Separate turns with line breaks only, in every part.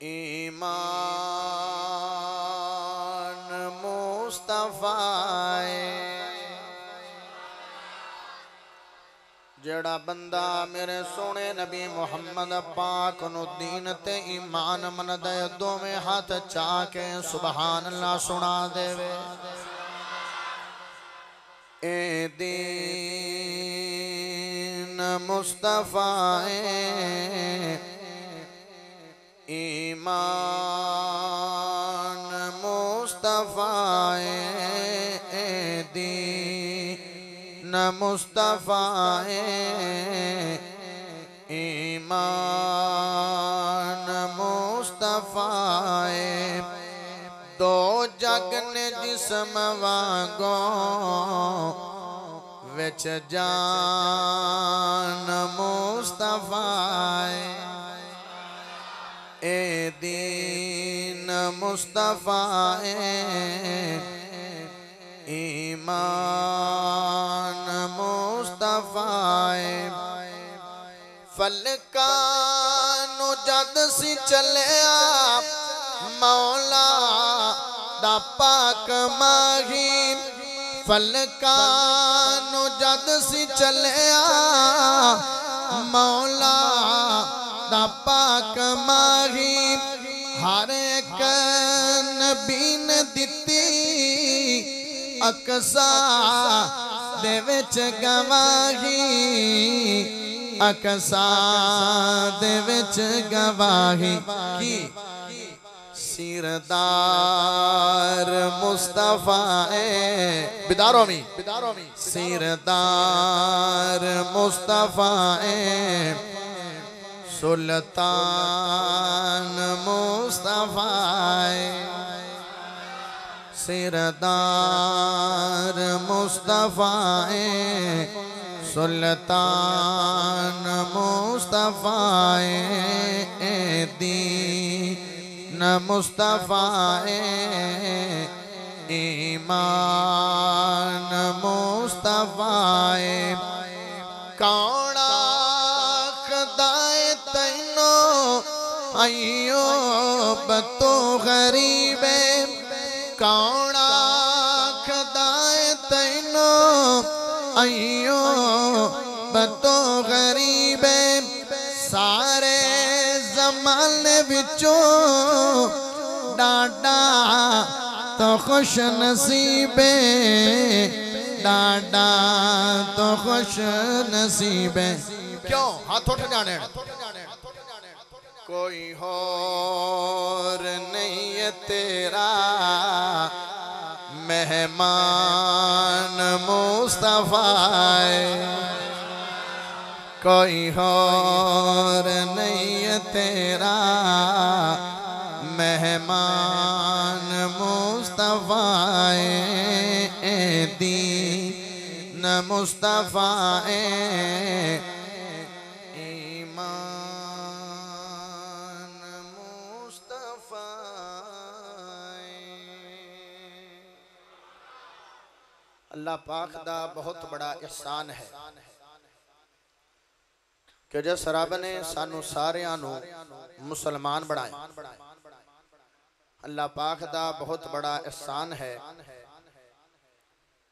ईमान मुस्तफाए। जड़ा बंदा मेरे सोने नबी मुहम्मद पाक दीन ते ईमान मन दे दोवें हाथ चा के सुबहान अल्लाह सुना देवे। ए दीन मुस्तफाए ईमान मुस्तफ़ा ए दीन मुस्तफ़ाए ईमान मुस्तफ़ा दो जग ने जिसम वागो, विच जान मुस्तफ़ा मुस्तफ़ा ईमान मुस्तफाए। फलकानु जद सी चलिया मौला दा पाक माही। फलकानु जद सी चलिया मौला दा पाक माही। हर एक नबी ने ਦਿੱਤੀ ਅਕਸਾ ਦੇ ਵਿੱਚ ਗਵਾਹੀ ਅਕਸਾ ਦੇ ਵਿੱਚ ਗਵਾਹੀ ਕੀ सिरदार मुस्तफ़ा ए बिदारो मी बिदारो मी सिरदार मुस्तफ़ा ए सुल्तान मुस्तफ़ा ए सिरदार मुस्तफ़ा ए सुल्तान मुस्तफ़ा ए दीन मुस्तफ़ा ईमान मुस्तफ़ा कौन आइयो बतो गरीबे सारे जमाने विचों डाडा तो खुश नसीबे डाडा तो खुश नसीबे क्यों हाथ कोई और नहीं है तेरा। मेहमान मुस्तफ़ा कोई और नहीं है तेरा। मेहमान मुस्तफ़ा दीन मुस्तफ़ा ईमान अल्लाह पाक का बहुत बड़ा एहसान है कि जिस रब ने सानू सारिया मुसलमान बनाए अल्लाह पाक का बहुत बड़ा एहसान है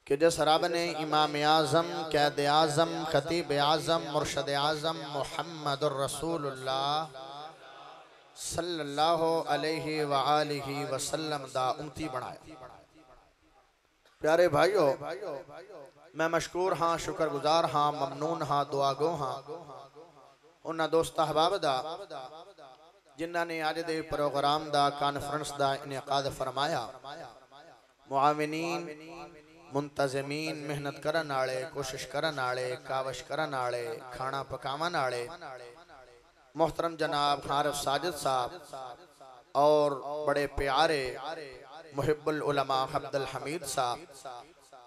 कि जिस रब ने इमाम आज़म, कैद आज़म, खतीब आज़म, मुर्शद आज़म मुहम्मद रसूल्ला सल्लल्लाहु अलैहि वसल्लम दा उमती बनाया। प्यारे भाइयों, मैं मशकूर हाँ शुक्र गुजार हाँ ममनून हाँ दुआगो हाँ। उन्होंने दोस्त अहबाब जिन्होंने अज के प्रोग्राम का कानफ्रेंस का इनका फरमाया। मुआविनीन, मुंतजमीन, मेहनत करन आले, कोशिश करन आले, कावश करन आले खाना पकावन आए मोहतरम जनाब खारफ साजिद साहब और बड़े प्यारे महबुलमा अब्दुल हमीद साहब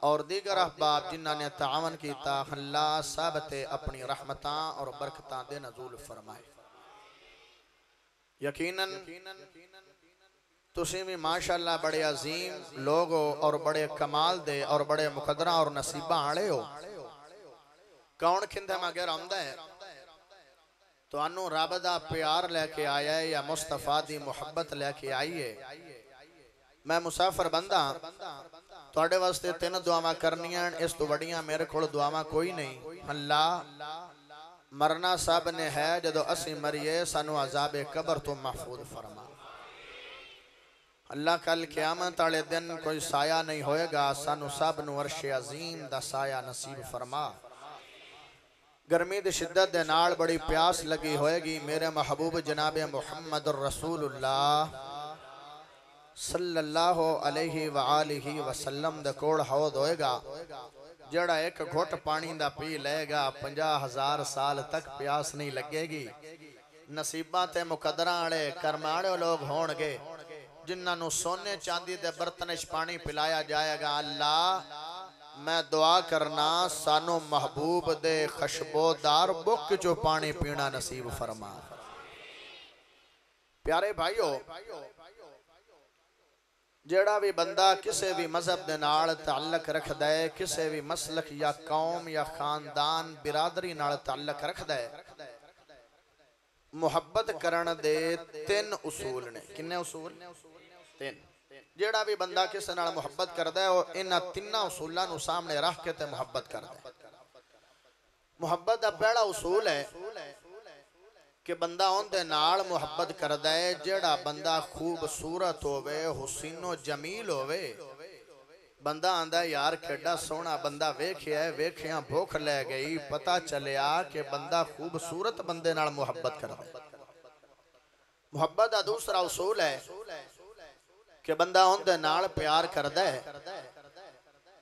और दीगर अहबाब जिन्होंने तावन किया सब ते अपनी रहमत और बरकत नजूल फरमाए। यकीनन तुम भी माशाला बड़े अजीम लोग हो और बड़े कमाल दे और बड़े मुकदरा और नसीबा आले हो। कौन खिंदे मगर आमदा है? तो रब का प्यार लैके आया है या मुस्तफ़ा की मुहब्बत लैके आई है? ਆਈ ਹੈ ਮੈਂ ਮੁਸਾਫਰ ਬੰਦਾ ਤੁਹਾਡੇ ਵਾਸਤੇ ਤਿੰਨ ਦੁਆਵਾਂ ਕਰਨੀਆਂ ਇਸ ਤੋਂ ਵੱਡੀਆਂ ਮੇਰੇ ਕੋਲ ਦੁਆਵਾਂ ਕੋਈ ਨਹੀਂ ਅੱਲਾ ਮਰਨਾ ਸਭ ਨੇ ਹੈ ਜਦੋਂ ਅਸੀਂ ਮਰੀਏ ਸਾਨੂੰ ਅਜ਼ਾਬ ਕਬਰ ਤੋਂ ਮਹਫੂਜ਼ ਫਰਮਾ ਅੱਲਾ ਕੱਲ ਕਿਆਮਤ ਵਾਲੇ ਦਿਨ ਕੋਈ ਸਾਇਆ ਨਹੀਂ ਹੋਏਗਾ ਸਾਨੂੰ ਸਭ ਨੂੰ ਅਰਸ਼ ਅਜ਼ੀਮ ਦਾ ਸਾਇਆ ਨਸੀਬ ਫਰਮਾ गर्मी की शिद्दत के नाल बड़ी प्यास लगी होएगी मेरे महबूब जनाब मुहम्मद रसूलुल्लाह सोने चांदी दे बर्तन च पानी पिलाया जाएगा। अल्लाह, मैं दुआ करना, सानू महबूब दे खुशबोदार बुक चो पानी पीना नसीब फरमा। प्यारे भाइयों ਜਿਹੜਾ ਵੀ ਬੰਦਾ ਕਿਸੇ ਵੀ ਮਜ਼ਹਬ ਦੇ ਨਾਲ ਤਾਲੁਕ ਰੱਖਦਾ ਹੈ ਕਿਸੇ ਵੀ ਮਸਲਕ ਜਾਂ ਕੌਮ ਜਾਂ ਖਾਨਦਾਨ ਬਿਰਾਦਰੀ ਨਾਲ ਤਾਲੁਕ ਰੱਖਦਾ ਹੈ ਮੁਹੱਬਤ ਕਰਨ ਦੇ ਤਿੰਨ ਉਸੂਲ ਨੇ ਕਿੰਨੇ ਉਸੂਲ ਤਿੰਨ ਜਿਹੜਾ ਵੀ ਬੰਦਾ ਕਿਸੇ ਨਾਲ ਮੁਹੱਬਤ ਕਰਦਾ ਹੈ ਉਹ ਇਹਨਾਂ ਤਿੰਨਾਂ ਉਸੂਲਾਂ ਨੂੰ ਸਾਹਮਣੇ ਰੱਖ ਕੇ ਤੇ ਮੁਹੱਬਤ ਕਰਦਾ ਹੈ ਮੁਹੱਬਤ ਦਾ ਪਹਿਲਾ ਉਸੂਲ ਹੈ ਕਿ ਬੰਦਾ ਉਹਦੇ ਨਾਲ ਮੁਹੱਬਤ ਕਰਦਾ ਹੈ ਜਿਹੜਾ ਬੰਦਾ ਖੂਬਸੂਰਤ ਹੋਵੇ ਹੁਸੀਨੋ ਜਮੀਲ ਹੋਵੇ ਬੰਦਾ ਆਂਦਾ ਯਾਰ ਕਿੱਡਾ ਸੋਹਣਾ ਬੰਦਾ ਵੇਖਿਆ ਵੇਖਿਆ ਭੁੱਖ ਲੈ ਗਈ ਪਤਾ ਚੱਲਿਆ ਕਿ ਬੰਦਾ ਖੂਬਸੂਰਤ ਬੰਦੇ ਨਾਲ ਮੁਹੱਬਤ ਕਰਦਾ ਹੈ ਮੁਹੱਬਤ ਦਾ ਦੂਸਰਾ ਉਸੂਲ ਹੈ ਕਿ ਬੰਦਾ ਉਹਦੇ ਨਾਲ ਪਿਆਰ ਕਰਦਾ ਹੈ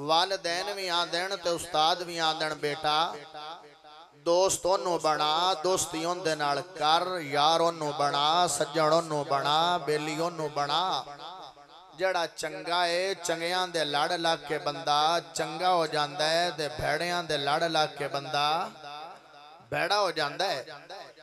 ਵਾਲਦੈਨ ਵੀ ਆਂਦਣ ਤੇ ਉਸਤਾਦ ਵੀ ਆਂਦਣ ਬੇਟਾ ਦੋਸਤ ਉਹਨੂੰ ਬਣਾ ਦੋਸਤੀ ਉਹਦੇ ਨਾਲ ਕਰ ਯਾਰ ਉਹਨੂੰ ਬਣਾ ਸੱਜਣ ਉਹਨੂੰ ਬਣਾ ਬੇਲੀ ਉਹਨੂੰ ਬਣਾ ਜਿਹੜਾ ਚੰਗਾ ਏ ਚੰਗਿਆਂ ਦੇ ਲੜ ਲੱਗ ਕੇ ਬੰਦਾ ਚੰਗਾ ਹੋ ਜਾਂਦਾ ਹੈ ਤੇ ਭੈੜਿਆਂ ਦੇ ਲੜ ਲੱਗ ਕੇ ਬੰਦਾ ਭੈੜਾ ਹੋ ਜਾਂਦਾ ਹੈ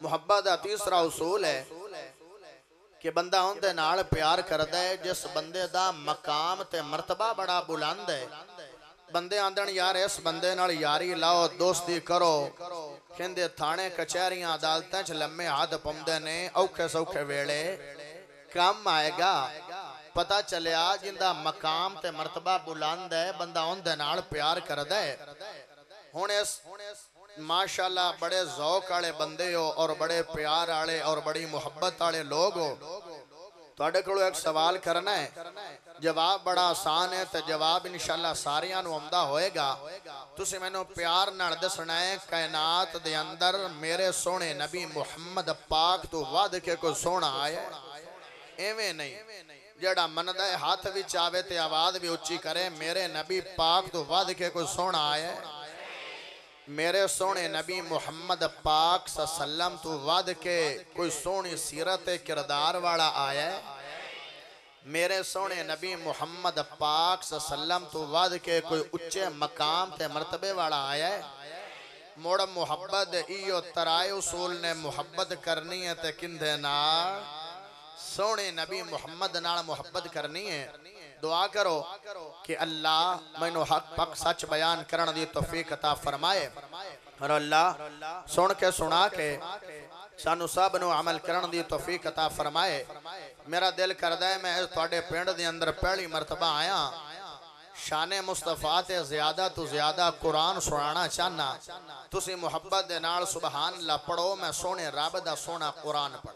ਮੁਹੱਬਤ ਦਾ ਤੀਸਰਾ ਉਸੂਲ ਹੈ ਕਿ ਬੰਦਾ ਉਹਦੇ ਨਾਲ ਪਿਆਰ ਕਰਦਾ ਹੈ ਜਿਸ ਬੰਦੇ ਦਾ ਮਕਾਮ ਤੇ ਮਰਤਬਾ ਬੜਾ ਬੁਲੰਦ ਹੈ ਬੰਦੇ ਆਂਦਣ ਯਾਰ ਇਸ ਬੰਦੇ ਨਾਲ ਯਾਰੀ ਲਾਓ ਦੋਸਤੀ ਕਰੋ ਕਹਿੰਦੇ ਥਾਣੇ ਕਚਹਿਰੀਆਂ ਅਦਾਲਤਾਂ 'ਚ ਲੰਮੇ ਹੱਥ ਪਾਉਂਦੇ ਨੇ ਔਖੇ ਸੌਖੇ ਵੇਲੇ ਕੰਮ ਆਏਗਾ ਪਤਾ ਚੱਲਿਆ ਜਿੰਦਾ ਮਕਾਮ ਤੇ ਮਰਤਬਾ ਬੁਲੰਦ ਹੈ ਬੰਦਾ ਉਹਦੇ ਨਾਲ ਪਿਆਰ ਕਰਦਾ ਹੈ ਹੁਣ ਇਸ माशाल्लाह बड़े जौक आले बंदे हो और बड़े प्यार आले और बड़ी मुहब्बत आले लोग हो। थोड़े को एक सवाल करना है। जवाब बड़ा आसान है तो जवाब इनशाला सारिया उमदा होएगा। तुम मैनू प्यार न दसना है, कायनात दे अंदर मेरे सोने नबी मुहम्मद पाक तो वध के कोई सोना आया एवें नहीं। जड़ा मन है, हाथ भी चावे तो आवाज़ भी उच्ची करे, मेरे नबी पाक तो वध के कोई सोना आया मेरे सोने नबी मुहम्मद पाक सलम तू वद के कोई सोनी सीरत किरदार वाला आया है? मेरे सोने नबी मुहम्मद पाक सलम तू वद के कोई उच्चे मकाम ते मरतबे वाला आया है? मुड़ मुहब्बत इो तराय उसूल ने मुहब्बत करनी है ते कि नाल? सोने नबी मुहम्मद नाल मुहब्बत करनी है? दुआ करो कि अल्लाह मैनू हक पक सच बयान करने की तौफीक अता फरमाए। और अल्लाह सुन के सुना के सानू सब नु अमल करने की तौफीक अता फरमाए। मेरा दिल करदा है, मैं थोड़े पिंड के अंदर पहली मरतबा आया। शाने मुस्तफ़ा ते ज़्यादा तो ज़्यादा कुरान सुना चाहना। तुम मुहब्बत दे सुबहान अल्लाह पढ़ो, मैं सोने रब का सोना कुरान पढ़।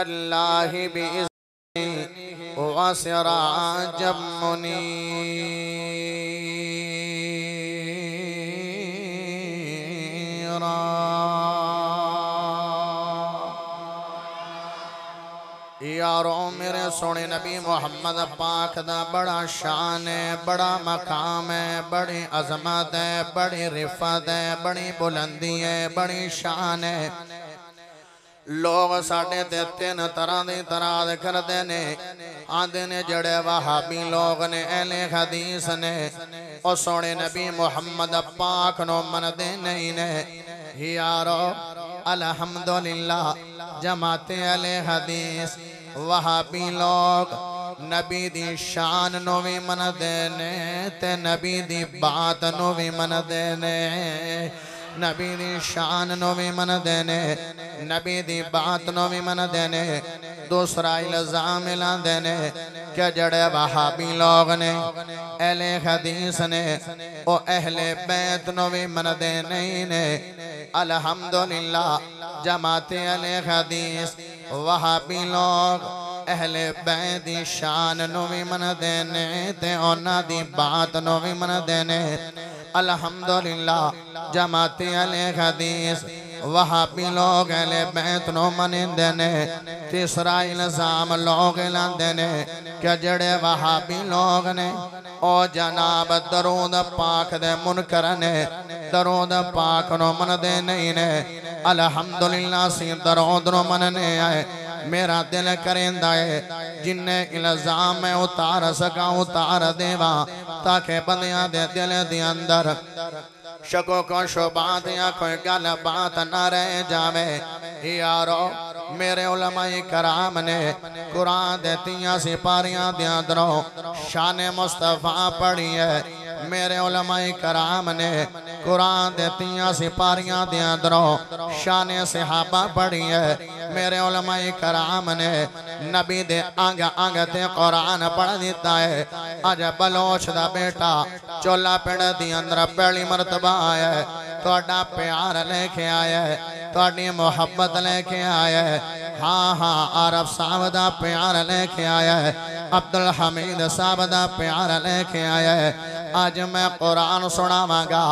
अल्लाह वसराजम मुनी यारो, मेरे सोने नबी मोहम्मद पाक का बड़ा शान है, बड़ा मकाम है, बड़ी अजमत है, बड़ी रिफत है, बड़ी बुलंदी है, बड़ी शान है। लोग साढ़े ते तीन तरह की तराद करते ने। आते ने जड़े वहाबी लोग ने एले हदीस ने। ओ सोने नबी मोहम्मद पाक नो मनदे नहीं ने। यारो, अल्हम्दुलिल्लाह, जमाते अले हदीस। वहाबी लोग नबी दी शान नु भी मनदे ने, ते नबी दी बात नु भी मनदे ने। नबी दी शान नु भी मन देने नबी दी बात नु भी मनदे ने दूसरा इल्ज़ाम लांदे ने कि जड़े वहाबी लोग ने, अहले हदीस ने, ओ अहले बैत नो भी मनदे नहीं ने। अल्हम्दुलिल्लाह, जमाते अहले हदीस, वहाबी लोग, अहले बैत दी शान नु भी मन देने, ते उन्हां दी बात नु भी मनदे ने अल्हम्दुलिल्लाह, जमाते अहले हदीस, वहाबी लोग अहले बैत नो मनिंदे ने, तीसरा इल्ज़ाम लोग लांदे ने कि जड़े वहाबी लोग ने? ओ जनाब, दरूद पाक दे मुनकर ने, दरूद पाक नो मनदे नहीं ने, अल्हम्दुलिल्लाह, सी दरूद नो मनने आए। मेरा दिल करेंदा है जिन्ने इल्ज़ाम मैं उतार सका, उतार देवा, ताके बंदियाँ दे दिल दे अंदर शको को या कोई गल बात न रह जावे। यारो, मेरे उलमाई कराम ने कुरान दे तियाँ सिपारियाँ दे अंदरों शान मुस्तफ़ा पढ़ी है। मेरे उलमाई कराम ने कुरान दे तियाँ सिपारियाँ दे अंदरों शान सहाबा पढ़ी है। मेरे उलमाई कराम ने नबी दे अंग अंग ते कुरान पढ़ दिता है। अज बलोच दा बेटा चोला पिंड दी अंदर पहली मरतबा आया प्यार लेके आया मोहब्बत लेके आया है। हाँ हाँ अरब साहब दा प्यार लेके आया है। अब्दुल हमीद साहब दा प्यार लेके आया है। आज मैं कुरान सुनावांगा।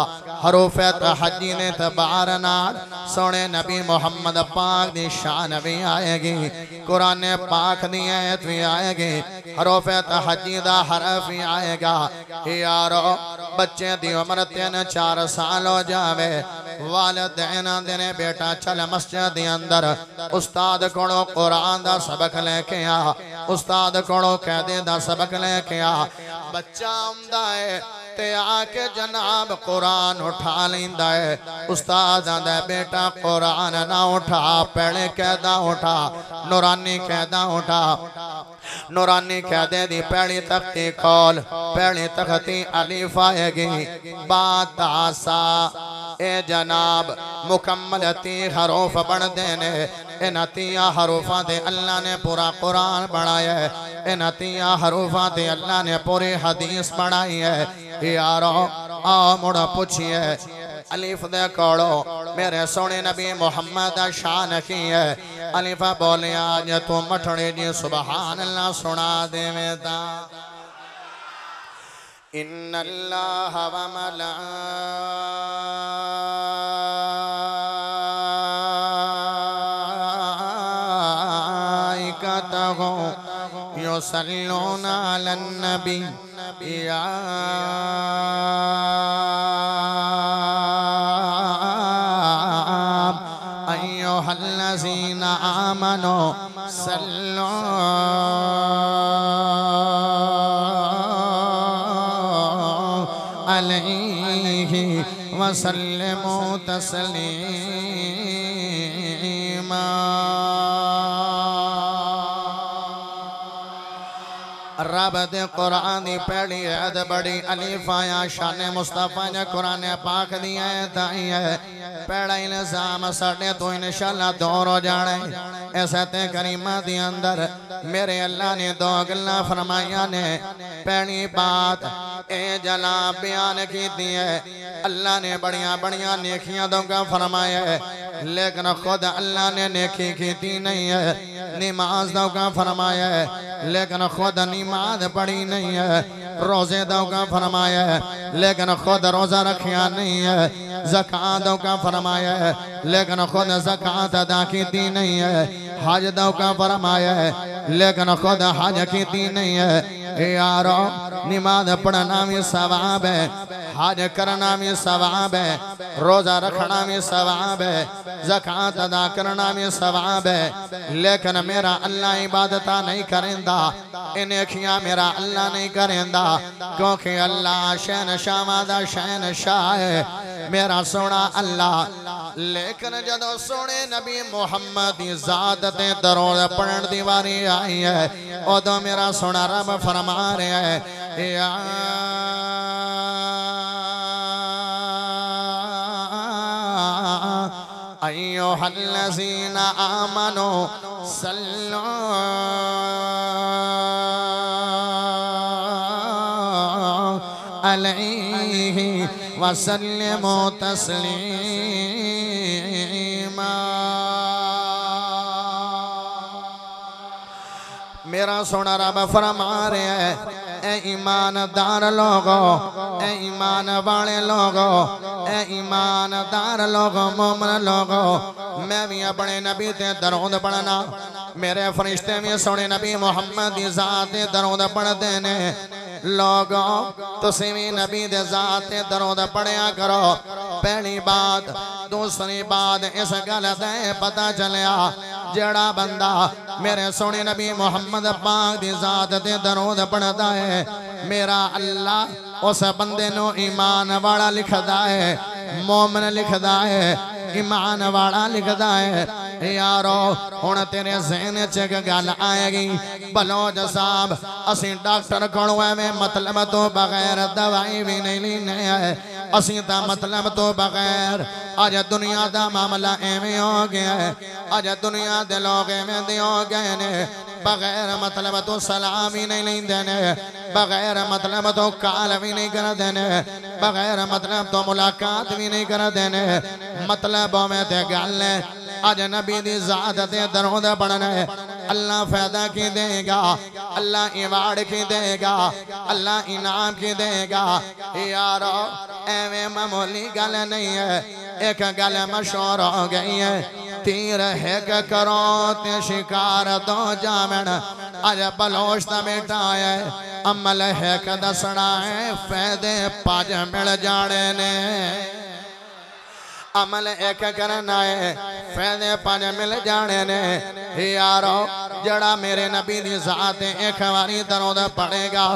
हरूफ हजी ने तबार नाल सोने नबी मोहम्मद पाक दी शान भी आएगी। कुरान पाक दी आयत भी आएगी। हरूफ हजी दा हरफ भी आएगा। यारो, बच्चे दी उम्र तीन चार साल हो जावे। वालदैन आंदे ने बेटा चल मस्जिद अंदर। उस्ताद कोलों कुरान दा सबक लेके आ। उस्ताद कोलों कहदे दा सबक लेके आ। बच्चा आंदा है ते आके जनाब कुरान उठा लेंदा है। उस्ताद आंदा बेटा, कुरान ना उठा पहले कहदा उठा, नूरानी कहदा उठा। नूरानी कहदे दी पहली तख्ती खोल पहली तख्ती अलीफ आएगी बातासा ए जनाब, मुकम्मल ती हरूफ बन देने इन तिया हरूफा दे अल्लाह ने पूरा कुरान बनाया है इन तिया हरूफा दे अल्लाह ने पूरी हदीस बनाई है। यारो आ मुड़ा पूछिए अलीफ दे कोड़ो, मेरे सोने नबी मोहम्मद शान की है। अलीफा बोले, आज तू मठड़े जी सुबहान अल्लाह सुना देवे ता। इन अल्लाह व मलाइकतहु युसल्लूना अलन नबी वसल्लमू तस्लीमा दे कुरान दी पहली ऐद बड़ी अलीफ आया शान मुस्तफ़ा ने कुरान पाक दी ऐत आई है। पहला इल्ज़ाम साडे तो इंशाल्लाह दूर हो जाना ऐसा ते करीमा दी अंदर मेरे अल्लाह ने दो गल्ला फरमाइया ने। पहली बात, ए जला बयान की दी है, अल्लाह ने बड़िया बड़िया नेकियाँ दोगा फरमाया है, लेकिन खुद अल्लाह ने नेकी की नहीं है, नमाज़ दोगा फरमाया है, लेकिन खुद नमाज़ पढ़ी नहीं है। रोज़े दोगा फरमाया है, लेकिन खुद रोजा रखिया नहीं है। जक़ात का फरमाया है, लेकिन खुद जक़ात अदा की दी नहीं है। हज दो का फरमाया है, लेकिन खुद हज की दी नहीं है। यारो नमाज़ पढ़ना भी सवाब है, हज करना भी सवाब है, रोजा रखना भी सवाब है, जक़ात अदा करना भी सवाब है। लेकिन मेरा अल्लाह इबादत नहीं करेंदा, इन्हें खिया मेरा अल्लाह नहीं करेंदा, क्योंकि अल्लाह शहन शाह शहन शाह है। मेरा सोना अल्लाह लेकिन जदों सोने नबी मोहम्मद दी जात ते दरोड़ पढ़न दी वारी आई है, उदों मेरा सोना रब फरमा रहा है या अय्युहल्लज़ीना आमनू सल्लू। अलैहि वसल्लम तस्लीमा। मेरा सोना रब फरमा रहा है। ए ईमानदार लोगो ए ईमान वाले लोगो ए ईमानदार लोगो, मोमन लोगो, मैं भी अपने नबी ते दरूद पढ़ना। मेरे फरिश्ते भी सोने नबी मोहम्मद की जात दरूद पढ़ते ने। लोगो, तुसी भी नबी दे जात दरूद पढ़िया करो। पहली बात, दूसरी बात, इस गल पता चलिया जड़ा बंदा मेरे सोने नबी मोहम्मद पाक दी जात ते दरूद पढ़दा है मेरा अल्लाह उस बंदे ईमान वाला लिखदा है मोमन लिखदा है ईमान वाला लिखता है। यारो हुन तेरे ज़हन च एक गल आएगी। बलोच साहब, असि डॉक्टर को मतलब तो बगैर दवाई भी नहीं लीने असी असि तो मतलब तो बगैर अज दुनिया का मामला एवं हो गया है। अज दुनिया के लोग एवं दे गए ने। बगैर मतलब तो सलाम ही नहीं लेंदे ने। बगैर मतलब तो कॉल भी नहीं करते देने बगैर मतलब तो मुलाकात भी नहीं करते देने मतलब भावे ते गल है। अज नबी की जात से दरोद पढ़ना है। अल्लाह फ़ायदा की देगा, अल्लाह इवाड़ की देगा, अल्लाह इनाम की देगा। यार एवं मामूली गल नहीं है। एक गल मशहूर हो गई है। तीर हिक करो ते शिकार दो जामन। अज बलोच का बेटा है। अमल हिक दसना है, फ़ायदे पज मिल जाने ने। अमल एक करना है। फ़ायदे पाँच मिल जाने ने। यारो, जड़ा मेरे नबी दी जात एक बारी दरों दा पड़ेगा।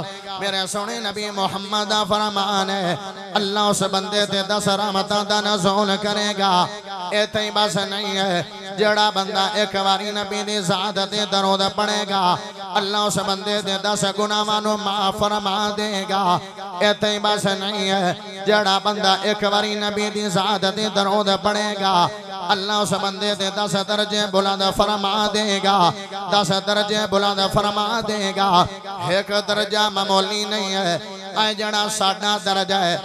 मेरे सोने नबी मोहम्मद फरमान है, अल्लाह उस बंदे ते दस रहमतां दा नज़ूल करेगा। इथे ही बस नहीं है। जड़ा बंदा एक बारी नबी दी जात ते दरों पड़ेगा। अल्लाह उस बंदे दे दस गुनाहां नु माफ़ फरमा देगा। इथे बस नहीं है। जड़ा बंदा एक बारी नबी दी जात ते दरों पड़ेगा अल्लाह उस बंदे दे दस दर्जे बुलंद फरमा देगा। दस दर्जे बुलंद फरमा देगा। एक दर्जा मामूली नहीं है। जड़ा साडा दर्जा है,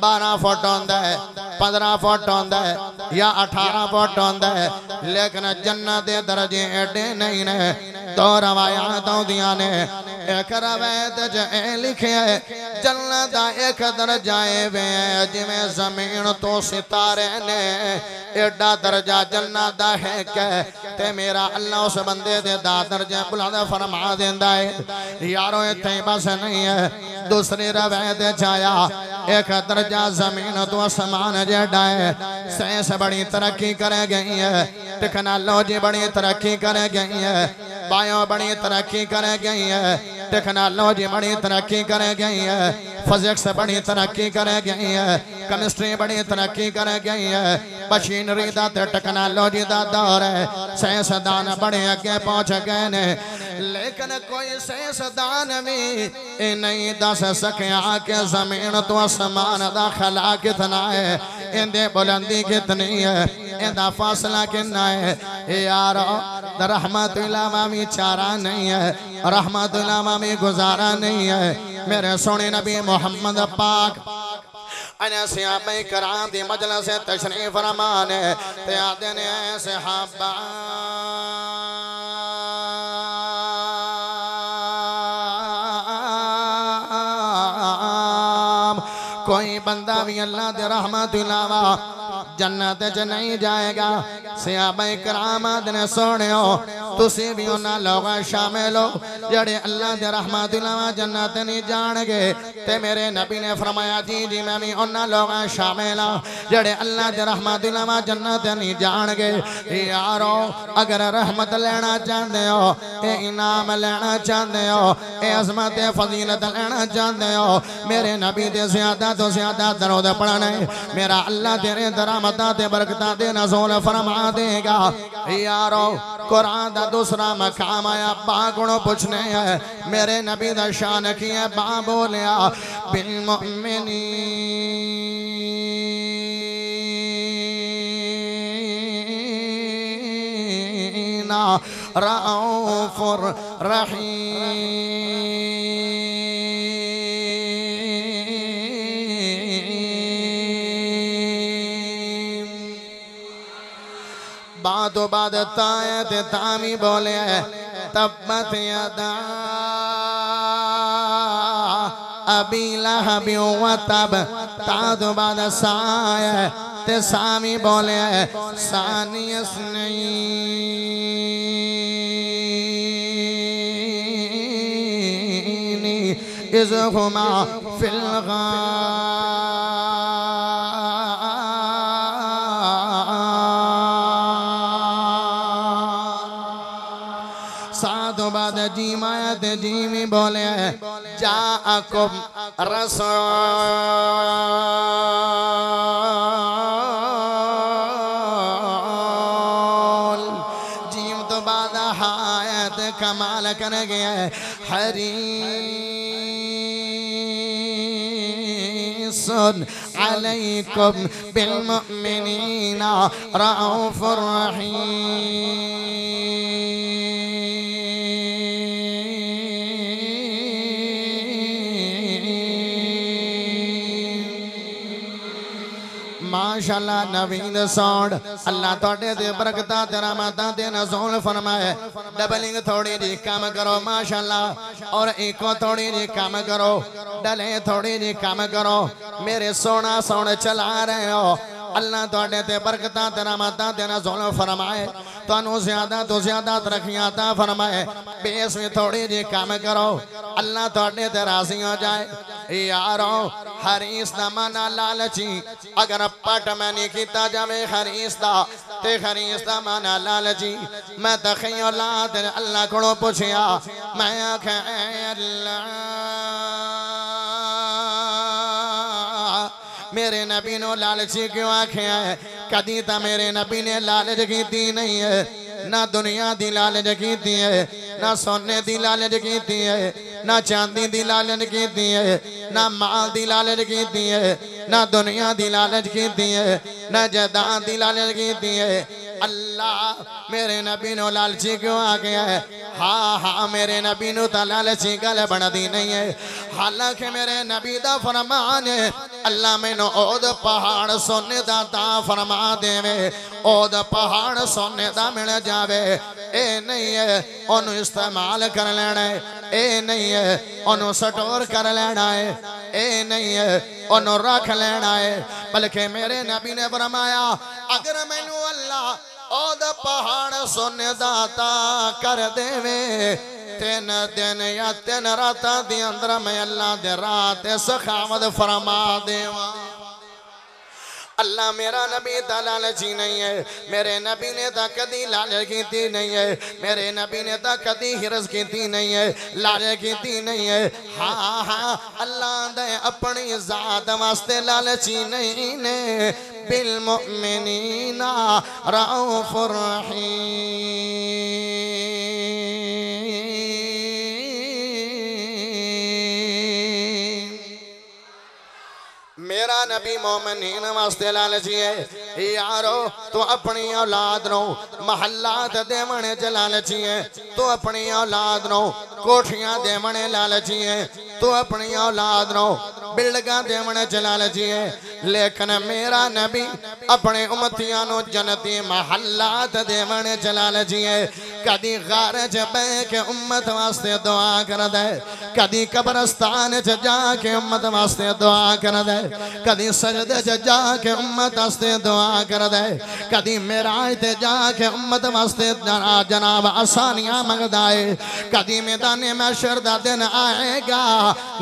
बारह फुट होंदा है, पंद्रह फुट होंदा है, या अठारह फुट होंदा है, लेकिन जन्नत दे दर्जे एडे नहीं ने। दो रवायात आउंदियाँ ने। एक रवायत च है जन्नत एक दर्जा ए वे, जिवें ज़मीन तो सितारे ने। एडा दर्जा जन्नत दा है के, ते मेरा अल्लाह उस बंदे दे दा दर्जे बुलंद फरमा देंदा है। यारो इथे बस नहीं है। दूसरी रवायत आया एक दर्जा ज़मीन तो आसमान जेड़ा है। साइंस बड़ी तरक्की कर गई है टेक्नोलॉजी बड़ी तरक्की कर गई है। बायो बड़ी तरक्की कर गई है। टेक्नोलॉजी बड़ी तरक्की कर गई है। फिजिक्स बड़ी तरक्की कर गई है। केमिस्ट्री बड़ी तरक्की कर गई है। मशीनरी का टेक्नोलॉजी का दौर है। साइंसदान बड़े अगे पहुँच गए ने। लेकिन कोई साइंसदान भी ये नहीं दस सकिया कि ज़मीन तो आसमान का खला कितना है। इंदे बुलंदी कितनी है। इंदा फासला कितना है। यार रहमत इलावा चारा नहीं है। रहमत इलावा में गुजारा नहीं है। मेरे सोने नबी मोहम्मद पाक। अने कराम तशरीफ़ फरमान है ते आदे ने सहाबा। कोई बंदा भी अल्लाह दे रहमत इलावा जन्नत च नहीं जाएगा। सियाबे कराम ने सोनियो तुसी भी उन्हां लोगां शामिल हो, जेड़े अल्लाह दे रहमत जन्नत नहीं जाणगे ते मेरे नबी ने फरमाया, जी जी, मैं भी उन्हां लोगां शामिल हाँ, जेड़े अल्लाह दे रहमत जन्नत नहीं जाणगे यारो, अगर रहमत लेना चाहते हो, ए इनाम लेना चाहते हो, ए अजमत फजीलत लेना चाहते हो, मेरे नबी दे ज़्यादा तो ज़्यादा दरोद पढ़ना, मेरा अल्लाह तेरे दरामता ते बरकता दे नजोल फरमा देगा। यारो, कुरान दा दूसरा मकाम आया बा गुण पूछने है, मेरे नबी दा शान की है, बा बोलिया बिल मुमिनीना, रऊफुर रहीम। बातो बाद तायत तामी बोले तब्बत यदा। अबी लहबी व तब तादो बाद साय ते सामी बोले सानियस नहीं इज़ हुमा फिल साधु बाद जी माया ते जी में बोले जा अकुम रसूल जीव तो बाद हायत माशाल्लाह नवीन साउंड अल्लाह ਤੁਹਾਡੇ ਤੇ ਬਰਕਤਾਂ ਤੇ ਰਹਿਮਤਾਂ ਤੇ ਨਜ਼ੂਲ ਫਰਮਾਏ ਡਬਲਿੰਗ ਥੋੜੀ ਜੀ ਕੰਮ ਕਰੋ ਮਾਸ਼ਾਅੱਲਾ ਔਰ ਇੱਕੋ ਥੋੜੀ ਜੀ ਕੰਮ ਕਰੋ ਡਲੇ ਥੋੜੀ ਜੀ ਕੰਮ ਕਰੋ ਮੇਰੇ ਸੋਹਣਾ ਸੌਣ ਚਲਾ ਰਹੇ ਹੋ अल्लाह ते फरमाए। ज़्यादा तो ज़्यादा ता फरमाए। बेस में थोड़ी जी करो। अल्लाह ते राज़ी हो जाए। हरीस माना लालची अगर पट मैं नहीं किया जाए हरीस का ते हरीस का माना लालची मैं तखी औलाद अल्लाह को पूछिया मैं अल्लाह। मेरे नबी ने लालची क्यों आख्या है? कदी तो मेरे नबी ने लालच की नहीं है। ना दुनिया दी लालच की है, ना सोने दी लालच की है, ना चांदी दी लालच की है, ना माल दी लालच की है, ना दुनिया दी लालच की है, ना जदान दी लालच की है। अल्लाह, मेरे नबी नो लालची क्यों आ गया है? हा हा, मेरे नबी नो तो लालची गल बनती नहीं है। हालाँकि मेरे नबी का फरमान है, अल्लाह मैनू ओद पहाड़ सोने दा ता फरमा देवे। ओद पहाड़ सोने दा मिल जावे। ए नहीं है, ओनू इस्तेमाल कर लेना है। ए नहीं है, ओनू स्टोर कर लेना है। ए नहीं है, ओनू रख लेना है। बल्कि मेरे नबी ने फरमाया, अगर मैनू अल्लाह पहाड़ सोने दाता कर देवे, तीन दिन या तीन रात दी अंदर मैं अल्लाह दे रात सखावत फरमा देवा। अल्लाह मेरा नबी ता लालची नहीं है। मेरे नबी ने तो कदी लालच की नहीं है। मेरे नबी ने ता कदी हिरस की नहीं है। लालच की नहीं है। हाँ हाँ अल्लाह दे अपनी जात वास्ते लालची नहीं ने। बिल मुमिनीना रऊफुर रहीम। मेरा नबी मोमिनीन वास्ते लालची है। यारो, तू अपनी औलाद नो महलात देवने च लालची है। तू अपनी औलाद नो कोठियाँ देवने लालची है। तू अपनी औलाद नो बिल्डगा देवने च लालची है। लेकिन मेरा नबी अपने उमतियाँ नो जन्नती महल्लात देवने च लालची है। कदी गार च बह के उम्मत वास्ते दुआ करदा है। कदी कब्रस्तान च जाके उम्मत वास्ते दुआ कर है। कदी सजदे च जाके उम्मत वास्ते दुआ करदा है। कदी मेराज ते जाके उम्मत वास्ते जना जनाब आसानियाँ मंगदा है। कदी मैदाने मैशर दा दिन आएगा।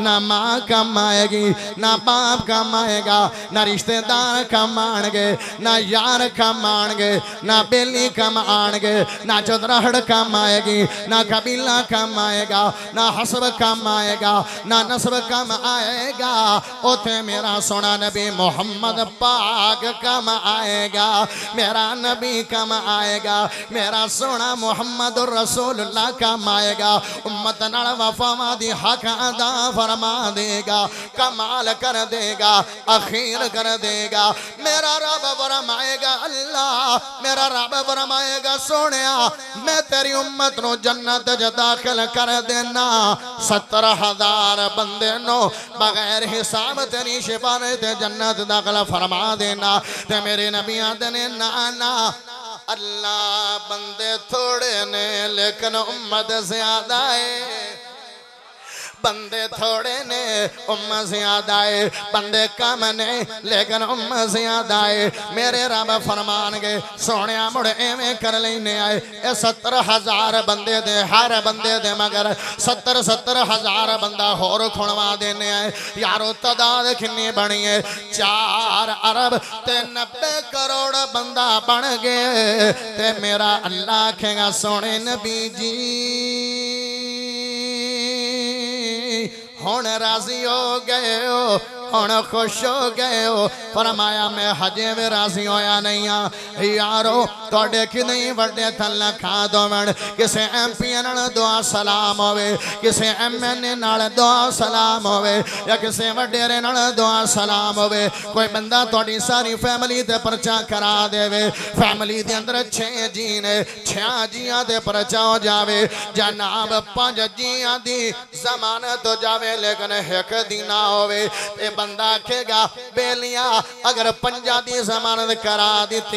ना माँ कम आएगी ना बाप कम आएगा ना रिश्तेदार कम आएँगे ना यार कम आएँगे ना बेली कम आएँगे ना चौधराहड़ कम आएगी ना कबीला कम आएगा ना हसब कम आएगा ना नसब कम आएगा उथे मेरा सोना नबी मोहम्मद पाक कम आएगा मेरा नबी कम आएगा मेरा सोना मोहम्मद रसूलुल्लाह कम आएगा उम्मत नाल वफावा दी हक अदा फरमा देगा, कमाल कर देगा, अखीर कर देगा। मेरा रब फरमाएगा, अल्लाह, मेरा रब फरमाएगा, सोनिया, मैं तेरी उम्मत नु जन्नत च दाखिल कर देना। सत्तर हज़ार बंदे नो बगैर हिसाब तेरी सिफारिश ते जन्नत दाखिल फरमा देना। ते मेरे नबियाँ दे ने ना ना अल्लाह बंदे थोड़े ने, लेकिन उम्मत ज़्यादा है बंदे थोड़े ने उम्म ज़्यादा है बंदे कम ने, लेकिन उम्म ज़्यादा है मेरे रब फरमान गए सोने मुड़ एवें कर लेने आए। ये सत्तर हज़ार बंदे दे, हर बंदे दे मगर सत्तर सत्तर हज़ार बंदा होर खुणवा देने आए। यारो तादाद किन्नी बनी है? चार अरब ते नब्बे करोड़ बंदा बन गए। ते मेरा अल्लाह आखेगा, सोने नबी जी। ਹੁਣ ਰਾਜ਼ੀ ਹੋ ਗਏ ਹੋ ਹੁਣ ਖੁਸ਼ ਹੋ ਗਏ ਹੋ ਫਰਮਾਇਆ ਮੈਂ ਹਜੇ ਵੀ ਰਾਜ਼ੀ ਹੋਇਆ ਨਹੀਂ ਆ ਯਾਰੋ ਤੁਹਾਡੇ ਕਿ ਨਹੀਂ ਵੱਡੇ ਥੱਲਾ ਖਾ ਦੋਵਣ ਕਿਸੇ ਐਮਪੀ ਨਾਲ ਦੁਆ ਸਲਾਮ ਹੋਵੇ ਕਿਸੇ ਐਮਐਨਏ ਨਾਲ ਦੁਆ ਸਲਾਮ ਹੋਵੇ ਜਾਂ ਕਿਸੇ ਵੱਡੇਰੇ ਨਾਲ ਦੁਆ ਸਲਾਮ ਹੋਵੇ ਕੋਈ ਬੰਦਾ ਤੁਹਾਡੀ ਸਾਰੀ ਫੈਮਿਲੀ ਤੇ ਪਰਚਾ ਕਰਾ ਦੇਵੇ ਫੈਮਿਲੀ ਦੇ ਅੰਦਰ 6 ਜੀ ਨੇ 6 ਜੀਆਂ ਦੇ ਪਰਚਾ ਹੋ ਜਾਵੇ ਜਨਾਬ ਪੰਜ ਜੀਆਂ ਦੀ ਜ਼ਮਾਨਤ ਹੋ ਜਾਵੇ ਲੇਕਿਨ ਇੱਕ ਦੀ ਨਾ ਹੋਵੇ ਤੇ बंदा आखेगा, बेलिया, अगर पंजा दी जमानत करा दी तो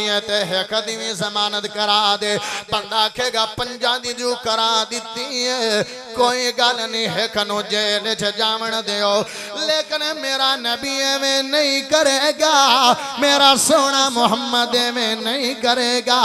एक दी भी जमानत करा दे। बंदा आखेगा, पंजा दी जू करा दी है, कोई गल नहीं है जेल च जावन दो लेकिन मेरा नबी एवं नहीं करेगा, मेरा सोना मुहम्मद एवं नहीं करेगा।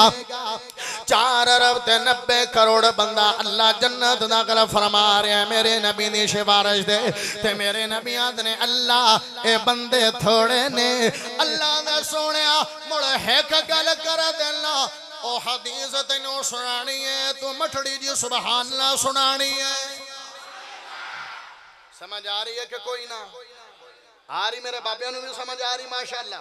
चार अरब ते नब्बे करोड़ बंदा अल्लाह जन्नत दाखिल फरमा रहा मेरे नबी दी सिफारिश दे ते मेरे नबी ने, अल्लाह, ए बंदे थोड़े ने। अल्लाह ने सोनिया मुड़ एक गल कर देना। ओ हदीस तेनू सुनानी है, तू मठड़ी जी सुबहान सुनानी है। समझ आ रही है कि कोई ना? आ रही मेरे बाबिया भी समझ आ रही, माशाल्लाह।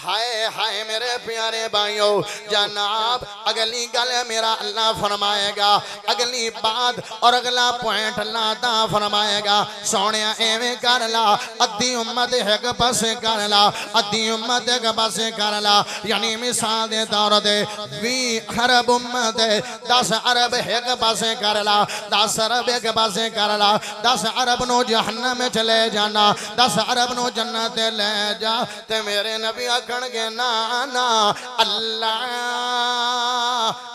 हाय हाय मेरे प्यारे भाइयों, जनाब, अगली गल मेरा अल्लाह फरमाएगा। अगली बात और अगला पॉइंट अल्लाह ता फरमाएगा। सोने एवें कर ला, अद्धी उम्मत एक पास कर ला, अद्धी उम्मत एक पास कर ला। यानी मिसाल दे तौर ते भी अरब उम्मत है दस अरब एक पासे कर ला, दस अरब एक पास कर ला। दस अरब नो जहन्नम में चले जाना, दस अरब नो जन्नत ले जा, ते मेरे नबी आखणगे ना ना। अल्लाह,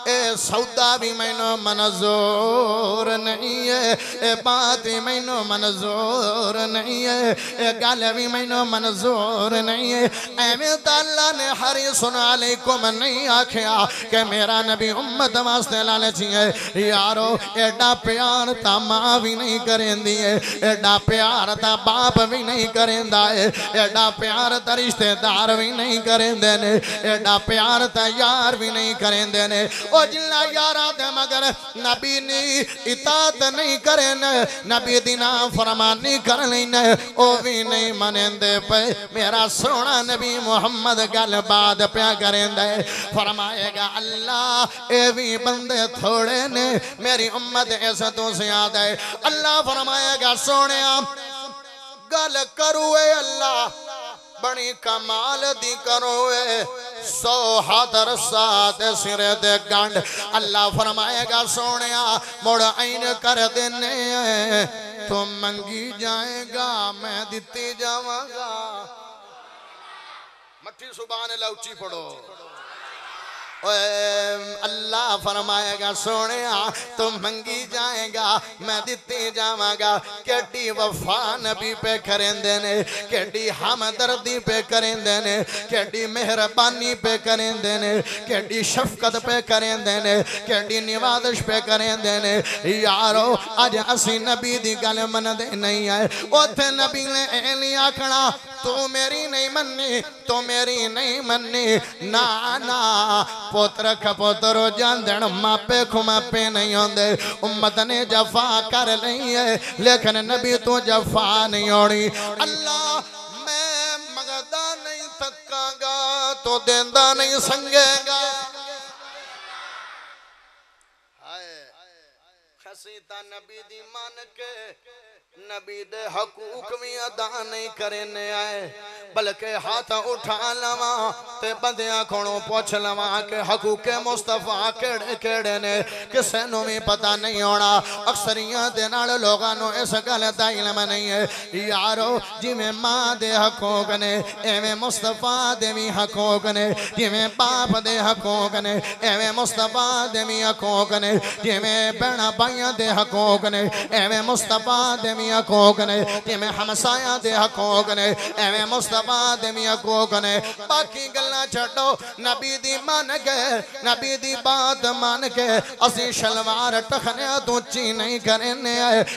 ए सौदा भी मैनू मंजूर नहीं है। ए बात भी मैनू मंजूर नहीं है। ए गल भी मैनू मंजूर नहीं है। एवें तो अल्लाह ने हरी सुना लेकुम नहीं आख्या कि मेरा नबी उम्मत वास्ते लालची है। यारो, एडा प्यार ता माँ भी नहीं करेंदी है। एडा प्यार ता बाप भी नहीं करेंदा है। एडा प्यार ता रिश्तेदार भी नहीं करेंदे ने। एडा प्यार यार भी नहीं करेंदे ने। ओ यारा दे मगर नबी ने इतात नहीं करे न। नबी दी ना फरमानी कर लेने, ओ भी नहीं मनेंदे पे। मेरा सोना नबी मोहम्मद गल बात प्या करेंदे। फरमाएगा, अल्लाह, ए भी बंदे थोड़े ने। मेरी उम्मत इस तो ज़्यादा है। अल्लाह फरमाएगा सोने गल करो ए अल्लाह। बड़ी कमाल दी करो सौ हादर सात सिरे दे गंड। अल्लाह फरमाएगा सोने मुड़ ऐन कर देने तो मंगी जाएगा, मैं दिती जावांगा। मट्ठी सुबह लौची पड़ो अल्लाह फरमाएगा सोने तुम मंगी जाएगा, मैं दिती जावांगा। केडी वफा नबी पे करेंदे ने केडी हमदर्दी पे करेंदे ने केडी मेहरबानी पे करेंदे ने केडी शफकत पे करेंदे ने केडी निवादिश पे करेंदे ने। यारो अज असी नबी दी गल मनदे नहीं है उथे नबी ने ए नहीं आखना तू मेरी नहीं मन्नी, तू मेरी नहीं मन्नी। ना ना पोत्र खपुत्र जान मापे खुमापे नहीं होंगे उम्मत ने जफा कर ली है, लेकिन नबी तू जफा नहीं आनी अल्लाह, मैं मगदा नहीं थकागा तो देंदा नहीं संगेगा। नबी दी मान के नबी दे हकूक भी अदा नहीं करने आए। बल्कि हाथ उठा लवा ते बंदियाँ कोलों पुछ लवा के हकूके मुस्तफ़ा केड़े केड़े ने? किसे नु भी पता नहीं होना। अक्सरियाँ दे नाल इस गल दा इल्म नहीं है। यारो, जिवें माँ दे हकूक ने एवें मुस्तफ़ा दे भी हकूक ने, जिवें बाप दे हकूक ने एवें मुस्तफ़ा दे भी हकूक ने, जिवें भैणा भाइयाँ दे हकूक ने एवें मुस्तफ़ा दे भी मियाँ कोगने इवें हमसाया दे हकोगने एवं मुस्तफ़ा दे मियाँ कोगने बाकी गल्ला छो नबी दी मन के नबी दी बात मन के असि शलवार टखने दूची नहीं करने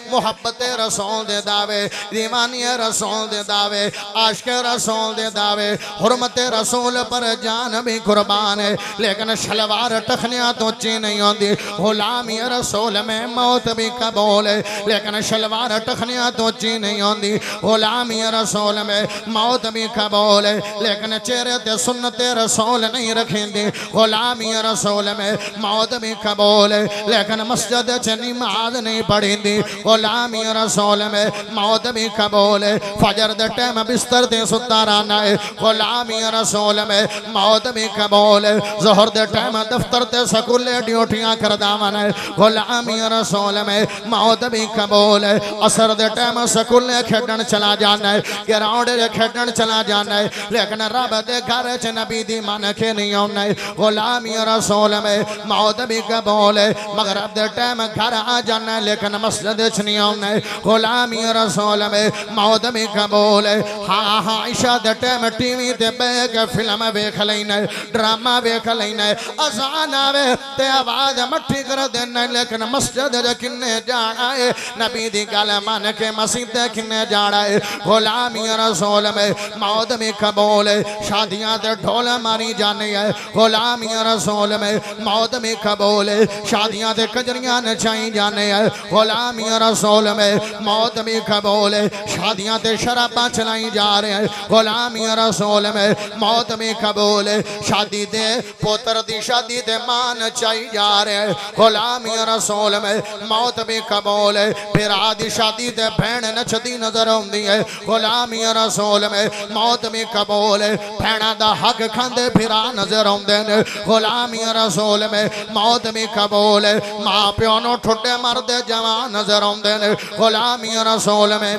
मुहब्बत रसोल दे दावे दीवानी रसोल दे दावे, आशक रसोल दे दावे। हुरमत रसोल पर जान भी कुर्बान है। लेकिन शलवार टखने दूची नहीं आती गुलामी रसोल में मौत भी कबोल है। लेकिन शलवार टख टखनिया तो ची नहीं आती गुलामी रसूल में मौत भी कबूल है, लेकिन चेहरे ते सुन्नत रसूल नहीं रखेंदी। गुलामी रसोल में मौत भी कबूल है, लेकिन मस्जिद च नमाज़ नहीं पढ़ी गुलामी रसोल में मौत भी कबूल है, फजर दे टाइम बिस्तर ते सुता रहना है। गुलामी रसूल में मौत भी कबूल है, जोहर दे टाइम दफ्तर ते स्कूले ड्यूटियाँ करदा मन है। गुलामी रसूल में मौत भी कबूल है, असर दे टाइम स्कूले खेडन चला जाना है ग्राउंड खेडन चला जाना है। लेकिन रब दे घर च नबी दी मन के नहीं आना है। गुलामी रसूल में मौत भी कबूल है। मगरब दे टाइम घर आ जाना है, लेकिन मस्जिद च नहीं आना है। गुलामी रसूल में मौत भी कबूल है। हाँ हाँ ईशा दे टाइम टीवी ते बह के फ़िल्म वेख लेना है, ड्रामा वेख लेना है। अजान आवे ते आवाज़ मट्ठी कर देना है, लेकिन मस्जिद किन्ने जाना है नबी दी गल मन के मसीद किन्ने जाना है गुलामी रसूल में मौत भी कबूल शादियाँ ते ढोल मारी जाने है। गुलामी रसूल में मौत भी कबूल शादियाँ ते कजरियाँ नचाई जाने है। गुलामी रसूल में मौत भी कबूल शादियाँ ते शराबा चलाई जा रहे हैं। गुलामी रसूल में मौत भी कबूल शादी दे, पुत्र दी शादी ते माँ नचाई जा रहे हैं। गुलामी रसूल में मौत भी कबूल फिर आदि शादी शादी ते भैन नचदी नज़र आंदी है गुलामी रसूल में मौत में कबूल है भैन दा हक खांदे फिरा नज़र आंदे ने। गुलामी रसूल में मौत में कबूल है माँ प्यो न ठुडे मरते जवान नज़र आंदे ने। गुलामी रसूल में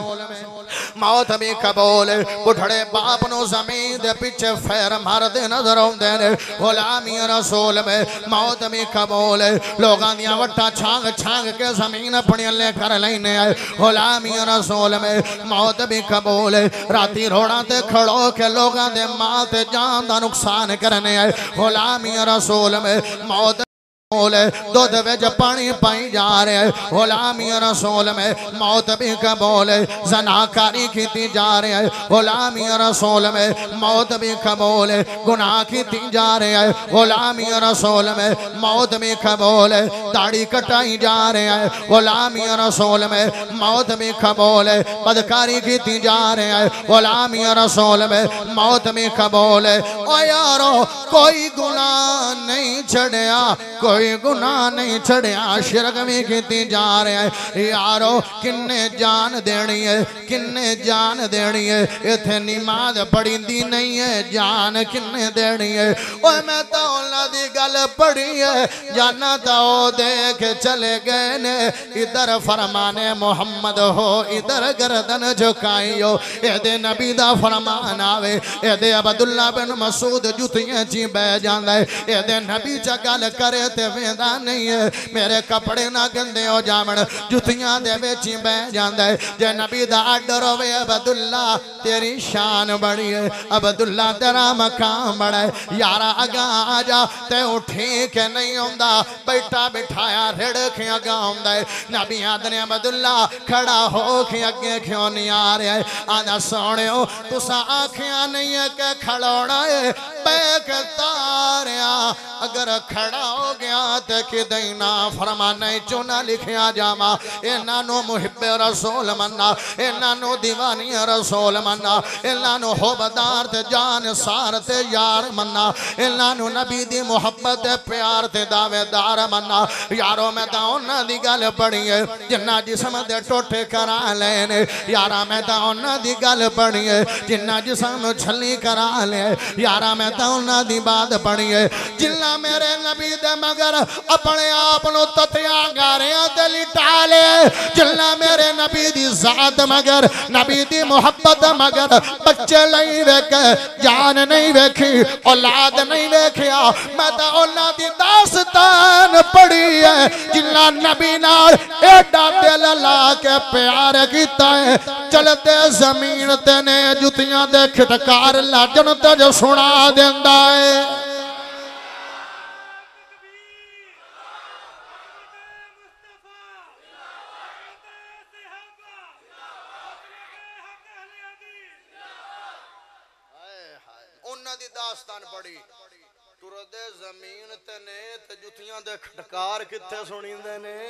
मौत भी कबूल बुढ़ड़े बाप नु ज़मीन दे पीछे फैर मारदे नज़र आਉਂਦੇ ने, गुलामी रसूल में मौत भी कबूल लोगां दियाँ वट्टा छांग छांग के ज़मीन अपने अल्ले कर लेने गुलामी रसूल में मौत भी कबूल राती रोड़ा ते खड़ो के लोगां दे माल ते जान दा नुकसान करने आए, गुलामी रसूल में मौत बोल, दुध विच पानी पाई जा रहे गुलामी रसूल में मौत भी कबूल जनाकारी की जा रहे है गुलामी रसूल में मौत भी कबूल गुनाह की जा रहे है गुलामी रसूल में मौत भी कबूल दाढ़ी कटाई जा रहे है गुलामी रसूल में मौत भी कबूल बदकारी की जा रहे है गुलामी रसूल में मौत भी कबूल ओ यारो, कोई गुनाह नहीं छड़िया, कोई कोई गुनाह नहीं छड़िया, शिरक भी की जा रहा है। यारो, किन्ने जान देनी है, किन्ने जान देनी है। इतने नमाज़ पढ़ी नहीं है, जान किन्ने देनी है। ओए, मैं तो उन्होंने गल पढ़ी है, जाना तो देख चले गए ने। इधर फरमाने मोहम्मद हो, इधर गर्दन झुकाइयो। एदे नबी का फरमान आवे, एदे अब्दुल्ला बिन मसूद जुतियाँ ची बह जांदा है। एदे नबी च गल करे ते वेंदा नहीं है मेरे कपड़े ना गंदे हो जावन जुतियाँ दे विच ही बह जांदा है जे नबी दा आर्डर होवे अब्दुल्ला तेरी शान बड़ी है अब्दुल्ला तेरा मकाम बड़ा है यारा अगा आ जा ते उठी के नहीं आंदा बैठा बिठाया रिड़ के अगा आंदा है नबी आदने अब्दुल्ला खड़ा हो के अगे क्यों नहीं आ रहा है आदा सोनियो तुसा आखिया नहीं है के खड़ोना है बैक तारिया अगर खड़ा हो गया तो किदई ना फरमाने चो लिखिया जावा इन्हों नबी दी प्यार दावेदार मन्ना। यारो, मैं की गल पढ़ी है जिन्ना जिसम दे टोटे करा लेने यारा, मैं तो उन्हों की गल पढ़ी जिन्ना जिसम छली करा ले यारा, मैं तो उन्हों की बात पढ़ी है जिन्ना मेरे नबी दे मगर अपने आप ते लिटा ले जिन्ना मेरे नबी दी जात मगर, नबी दी मोहब्बत मगर, बच्चे नहीं वेखे, जान नहीं वेखी, औलाद नहीं वेखिया। मैं तो उन्हों की दास्तान पढ़ी है। जिन्ना नबी नाल एडा दिल ला के प्यार किया है। चलते ज़मीन ते ने जुतियाँ दे खटकार लाजन ते सुना देंदा है। ਤੇ ਦੇ ਖਟਕਾਰ ਕਿੱਥੇ ਸੁਣੀਂਦੇ ਨੇ?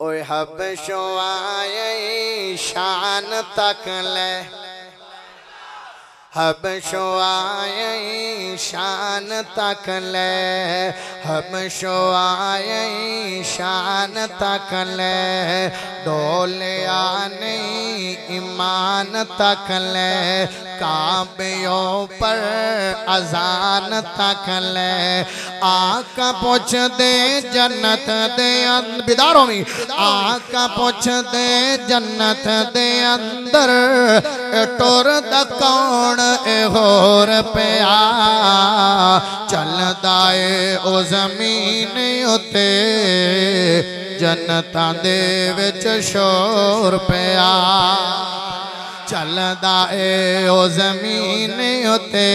ਓਏ ਹਬਸ਼ੋ ਆਏ ਸ਼ਾਨ ਤੱਕ ਲੈ। हबशो आए शान तक ले। हबशो आए शान तक ले। डोले आने ईमान तक ले। काबियों पर अजान तक ले। आका पुछ दे जन्नत दे बिदारों में। आका पुछ दे जन्नत दे अंदर। टुर द होर पे आ चलदा ए ओ ज़मीन उते। जनता दे शोर पे आ चलदा ओ ज़मीन उते।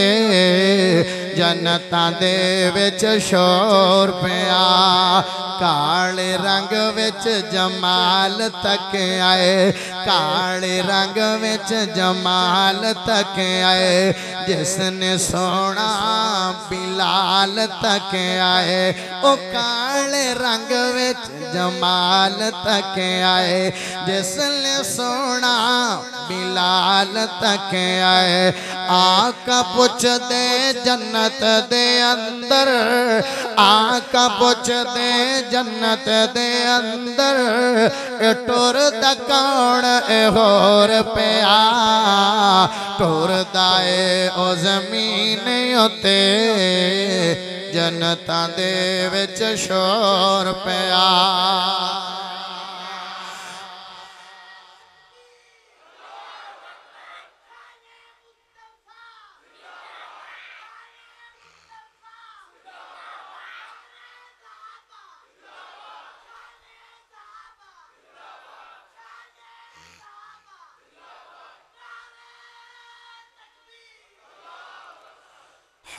ਜਨਤਾਂ ਦੇ ਵਿੱਚ ਸ਼ੋਰ ਪਿਆ। ਕਾਲੇ ਰੰਗ ਵਿੱਚ ਜਮਾਲ ਤੱਕ ਆਏ। ਕਾਲੇ ਰੰਗ ਵਿੱਚ ਜਮਾਲ ਤੱਕ ਆਏ। ਜਿਸ ਨੇ ਸੋਹਣਾ ਬਿਲਾਲ ਤੱਕ ਆਏ। ਉਹ ਕਾਲੇ ਰੰਗ ਵਿੱਚ ਜਮਾਲ ਤੱਕ ਆਏ। ਜਿਸ ਨੇ ਸੋਹਣਾ ਬਿਲਾਲ ਤੱਕ ਆਏ। ਆਕਾ ਪੁੱਛਦੇ ਜੰਨਤ ਦੇ ਅੰਦਰ ਆਕਾ ਪੁੱਛਦੇ ਜੰਨਤ ਦੇ ਅੰਦਰ, ਇਹ ਟੁਰਦਾ ਕੌਣ ਇਹ ਹੋਰ ਪਿਆ? ਟੁਰਦਾ ਏ ਉਹ ਜ਼ਮੀਨ ਉਤੇ, ਜਨਤਾਂ ਦੇ ਵਿੱਚ ਸ਼ੋਰ ਪਿਆ।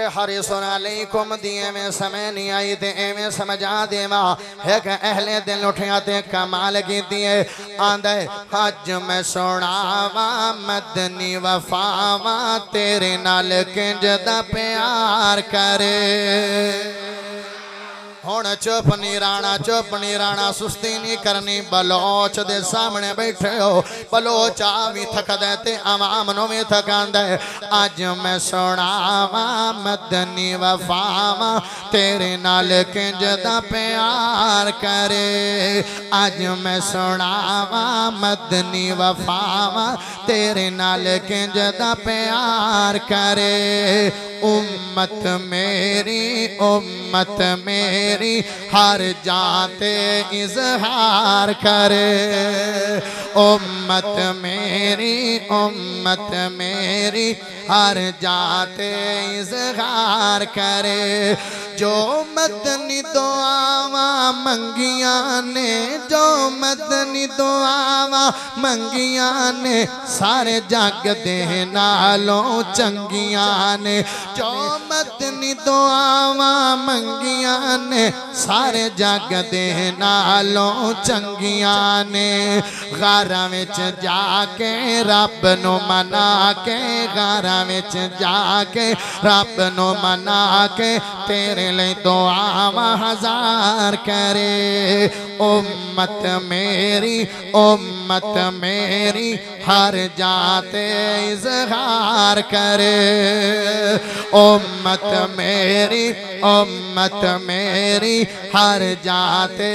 जे हरी घूम दिए में समय नहीं आई ते एवं समझा देवा एक अहले दिल उठिया ते कमाल की दिए आंदे अज मैं सुनावा मदनी वफावा तेरे नाल किंज प्यार करे ਹੁਣ ਚੁੱਪ ਨਹੀਂ ਰਾਣਾ ਚੁੱਪ ਨਹੀਂ ਰਾਣਾ ਸੁਸਤੀ ਨਹੀਂ ਕਰਨੀ ਬਲੋਚ ਦੇ ਸਾਹਮਣੇ ਬੈਠੇ ਹੋ ਬਲੋਚ ਆ ਵੀ ਥਕਦਾ ਤੇ ਆਵਾਮ ਨੂੰ ਵੀ ਥਕਾਂਦਾ ਅੱਜ ਮੈਂ ਸੁਣਾਵਾਂ ਮਦਨੀ ਵਫਾਵਾਂ ਤੇਰੇ ਨਾਲ ਕਿੰਜ ਦਾ ਪਿਆਰ ਕਰੇ ਅੱਜ ਮੈਂ ਸੁਣਾਵਾਂ ਮਦਨੀ ਵਫਾਵਾਂ ਤੇਰੇ ਨਾਲ ਕਿੰਜ ਦਾ ਪਿਆਰ ਕਰੇ उम्मत मेरी उम्मत मेरी, हर जाते इजहार करे। उम्मत मेरी उम्मत मेरी, हर जाते इजहार करे। जो मदनी दुआवा मंगिया ने, जो मदनी दुआवा मंगिया ने, सारे जग दे नालों चंगिया ने। जो मदनी दुआवा मंगिया ने, सारे जग दे नालों चंगिया ने। गारा विच जाके रब नु मना के गारा विच जाके रब नु मना के, तेरे लिए दुआवा हज़ार करे। उम्मत मेरी उम्मत मेरी, हर जाते इजहार करे। उम्मत मेरी उम्मत मेरी, हर जाते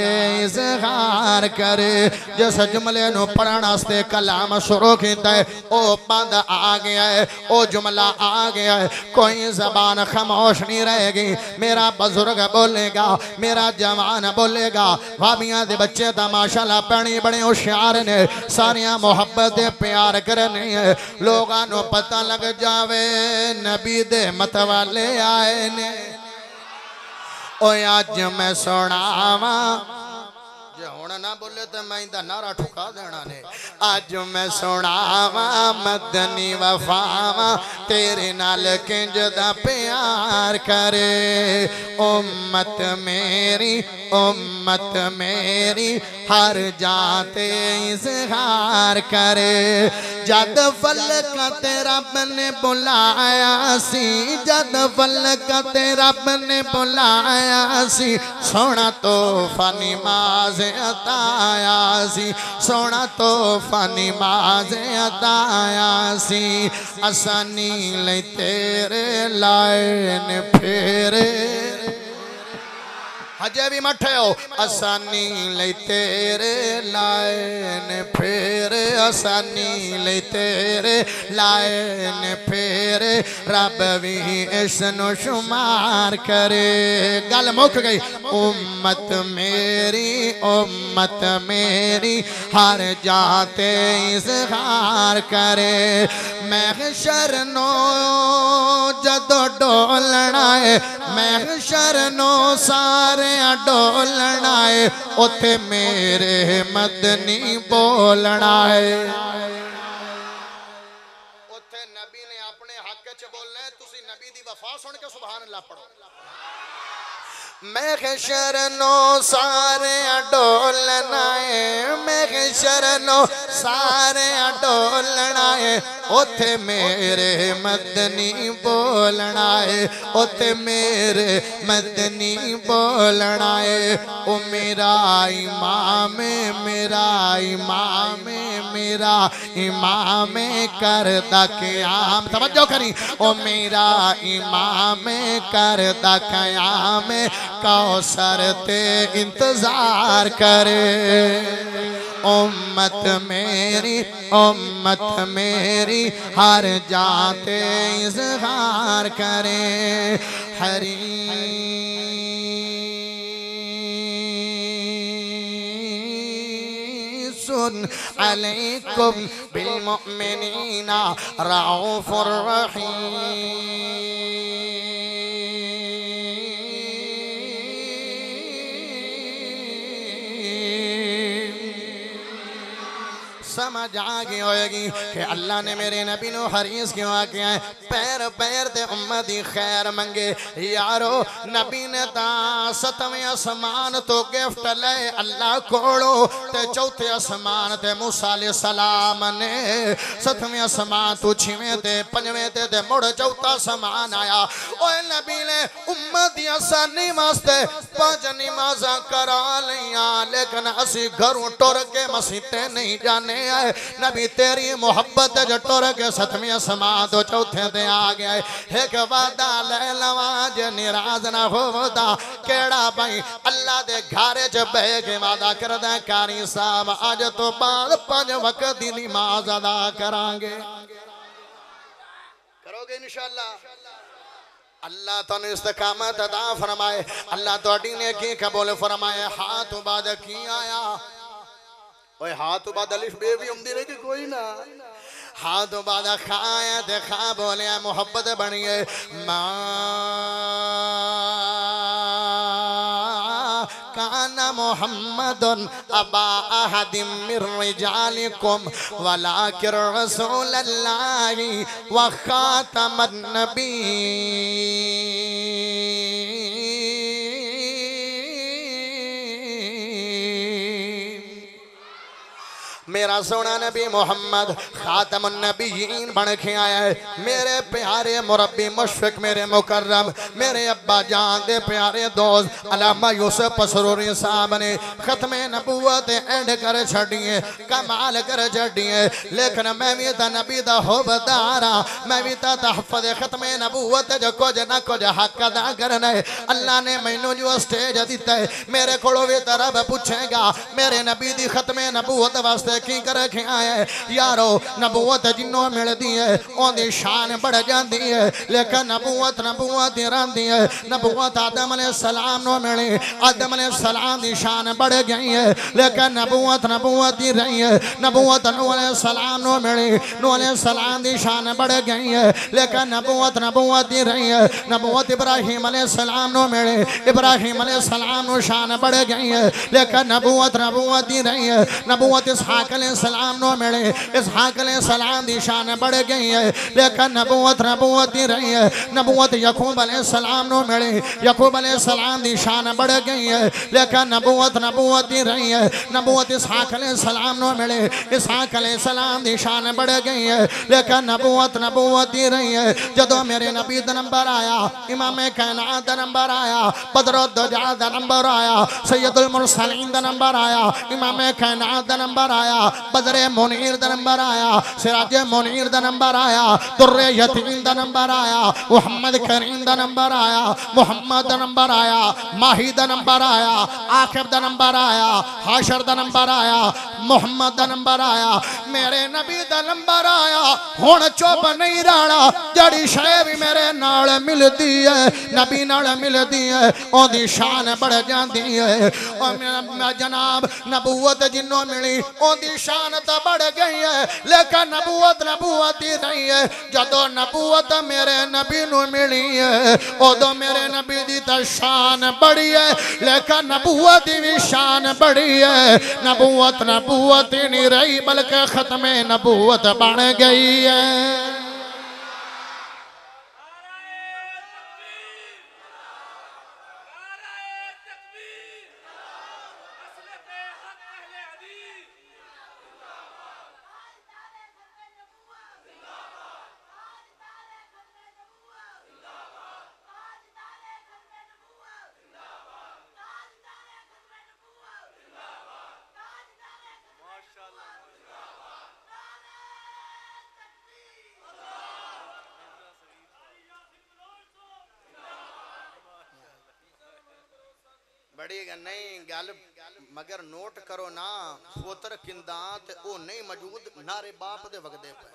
इजहार करे। जिस जुमले नु पढ़न कलाम शुरू किया ओ बंद आ गया है ओ जुमला आ गया है। कोई जबान खामोश नहीं रहेगी। मेरा बुज़ुर्ग बोलेगा, मेरा जवान बोलेगा, भाभियाँ के बच्चे तो माशाल्लाह पैनी बड़े होशियार ने। सारिया मुहब्बत प्यार करने लोगों पता लग जावे, नबी दे मत वाले आए ने। ओ अज मैं सुनावा हुण ना बोले तो मैं इंदा नारा ठुका देना ने अज मैं सुनावा मदनी वफावा तेरे नाल किंज दा प्यार करे उम्मत मेरी हर जाते इजहार करे जद फलक ते रब ने बुलाया सी जद फलक ते रब ने बुलाया सी सोना तोहफा नमाज़ अताया सी सोना तोहफा नमाज़ अताया सी असानी ले तेरे लाइन फेरे। हजे भी मठे आसानी ले तेरे लाइन फेर आसानी ले तेरे लाइन फेर। रब भी इसनु शुमार करे। गल मुक गई, उम्मत मेरी उम्मत मेरी। हर जाते इजहार करे। मैं शरणो जदो डोलना है मैं शरणो सारे डोलना है उथे मेरे मदनी बोलना है उथे नबी ने अपने हक च बोलना है, तुसी नबी की वफा सुन के सुबह अल्लाह पढ़ो। मैं शरणो सारे डोलना है मैं शरणो सारे डोलना है उथे मेरे मदनी बोलना है उथे मेरे मदनी बोलना है ओ मेरा इमाम मेरा इमाम मेरा इमाम कर कयाम। तवज्जो करी ओ मेरा इमाम कर कयाम कौसर ते इंतज़ार करे। उम्मत मेरी उम्मत मेरी, हर जाते इजहार करे। हरी। सुन अलैकुम बिलमुमिनीना रऊफुर समझ आ गई होएगी कि अल्लाह ने मेरे नबी नो हरीस क्यों आ गया है पैर पैर ते उम्मत दी खैर मंगे। यारो, नबी ने ता सतवें आसमान तो गिफ्ट ले अल्लाह कोड़ो, ते चौथे आसमान ते मूसा सलाम ने। सतवें आसमान तो छेवें ते, पंजवें ते ते मुड़ चौथा आसमान आया। ओए नबी ने उम्मत दी आसानी वास्ते पाँच नमाज़ां करा लिया लेकिन असी घरों टुर के मसीते नहीं जाने। आए नबी तेरी मोहब्बत च टुर के सतवें आसमान तो चौथे ते आ गया है एक वादा ले लवा, जे निराज ना होवदा। केड़ा भाई अल्लाह दे घर च बह के वादा करदा कारी साहब अज तो बाद पाँच वक्त दी नमाज़ अदा करांगे। करोगे इंशाल्लाह अल्लाह तुम इस्तकामत अदा फरमाए। अल्लाह थोड़ी ने की कबूल फरमाए। हाथ बाद की आया? ओए हाथ बाद अलिफ बे भी हुंदी रही कि कोई ना हाथ बाद खाया ते खा बोले मोहब्बत बनिए माँ काना मोहम्मद अबा अहदिम मिर रिजालिकुम वलाकिर रसूल अल्लाह व खातमन नबी मेरा सोना नबी मोहम्मद, खातम नबीन बन के आया है। मेरे प्यारे मुरब्बी, मुशफिक, मेरे मुकर्रम, मेरे अब्बा जान दे प्यारे दोस्त, अलामा यूसुफ पसरूरी साहब ने खत्म नबूवत एंड कर छड़िए, कमाल कर छड़िए। लेकिन मैं भी तो नबी दा होबदारा मैं भी तो तहफज खत्म नबूवत जो कुछ ना कुछ हक अदा करना है। अल्लाह ने मैनू जो स्टेज दिता है, मेरे को भी तरफ़ पूछेगा, मेरे नबी दी खत्म नबूत वास्ते की कर के है यारो नबूवत जिन्नों मिलती है ओदी शान बढ़ जाती है लेकिन नबूवत नबूवत ही रहती है नबूवत आदम ने सलाम नो मिली आदम ने सलाम की शान बढ़ गई है लेकिन नबूवत नबूवत ही रही है नबूवत नू सलाम नो मिली नू सलाम की शान बढ़ गई है लेकिन नबूवत नबूवत ही रही है नबूवत इब्राहिम ने सलाम नो मिली इब्राहिम ने सलाम नो शान बढ़ गई है लेकिन नबूवत नबूवत ही रही है नबूवत इसहाक सलाम नो मिले। इसहाक सलाम की शान बढ़ गई है। लेकिन नबूवत नबूवत ही रही है। नबूवत यकूब सलाम नो मिले। यकूब सलाम की शान बढ़ गई है। लेकिन नबूवत नबूवत ही रही है। नबूवत इसहाक सलाम नो मिले। इसहाक सलाम की शान बढ़ गई है। लेकिन नबूवत नबूवत ही रही है। जदों मेरे नबी दा नंबर आया, इमाम कैनात दा नंबर आया बदरुद्दोजा दा नंबर आया, सैयदुल मुरसलीन दा नंबर आया, इमाम कैनात दा नंबर आया बदरे मुनीर दा नंबर आया सिराज मुनीर दा नंबर आया दुर्रे यतीम दा नंबर आया मोहम्मद करीम दा नंबर आया मोहम्मद दा नंबर आया माही दा नंबर आया आखिर दा नंबर आया हाशर दा नंबर आया मोहम्मद दा नंबर आया मेरे नबी दा नंबर आया हुन चुप नहीं रहना जड़ी शय भी मेरे नाल मिलदी है नबी नाल मिलदी है ओदी शान बढ़ जाती है जनाब नबूवत जिन्नों मिली ओदी शान तो बढ़ गई है, लेकिन नबूत नबूत ही नहीं है। जदों नबूत मेरे नबी न मिली है, उदो मेरे नबी की तो शान बड़ी है। लेकिन नबूत भी शान बड़ी है। नबूत नबूत ही नहीं रही, बल्कि खत्म नबूत बन गई है बड़ी ग- नहीं गल नोट करो ना। पुत्र किंदा ते ओ नहीं मौजूद, नारे बाप दे वगदे पे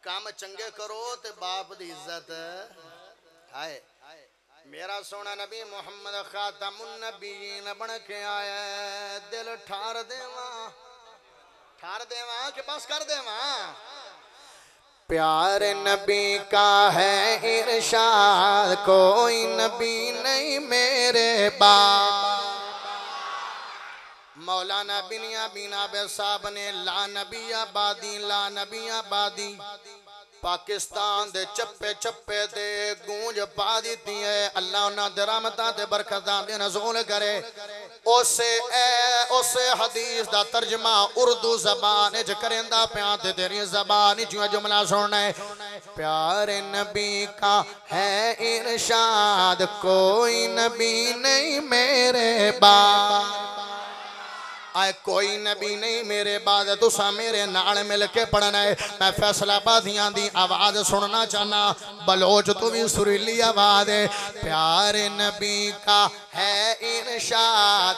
काम चंगे करो ते बाप दी इज़्ज़त। हाय। मेरा सोना नबी मोहम्मद खातमुन नबीन बन के आया। दिल ठार देवा। ठार देवा कि बस कर देवा? प्यार नबी का है इरशाद, कोई नबी नहीं मेरे बाप। मौलाना बिनिया बिना बे साहब ने, ला नबी आबादी ला नबी आबादी पाकिस्तान दे चप्पे चप्पे ते गूंज पा दी है। अल्लाह उन्हां दे रहमतां ते दे नज़ूल करे। उसे उसे हदीस दा तर्जमा उर्दू जबान च करेंदा प्या ते तेरी जबान च जुमला सुनना है। प्यार नबी का है इरशाद, कोई नबी नहीं मेरे बाप आए, कोई नबी नहीं, मेरे बाद तुसा मेरे नाल मिल के पढ़ना है। मैं फैसलाबादियाँ दी आवाज़ सुनना चाहना, बलोच तू भी सुरीली आवाज़ है। प्यार नबी का है इरशाद।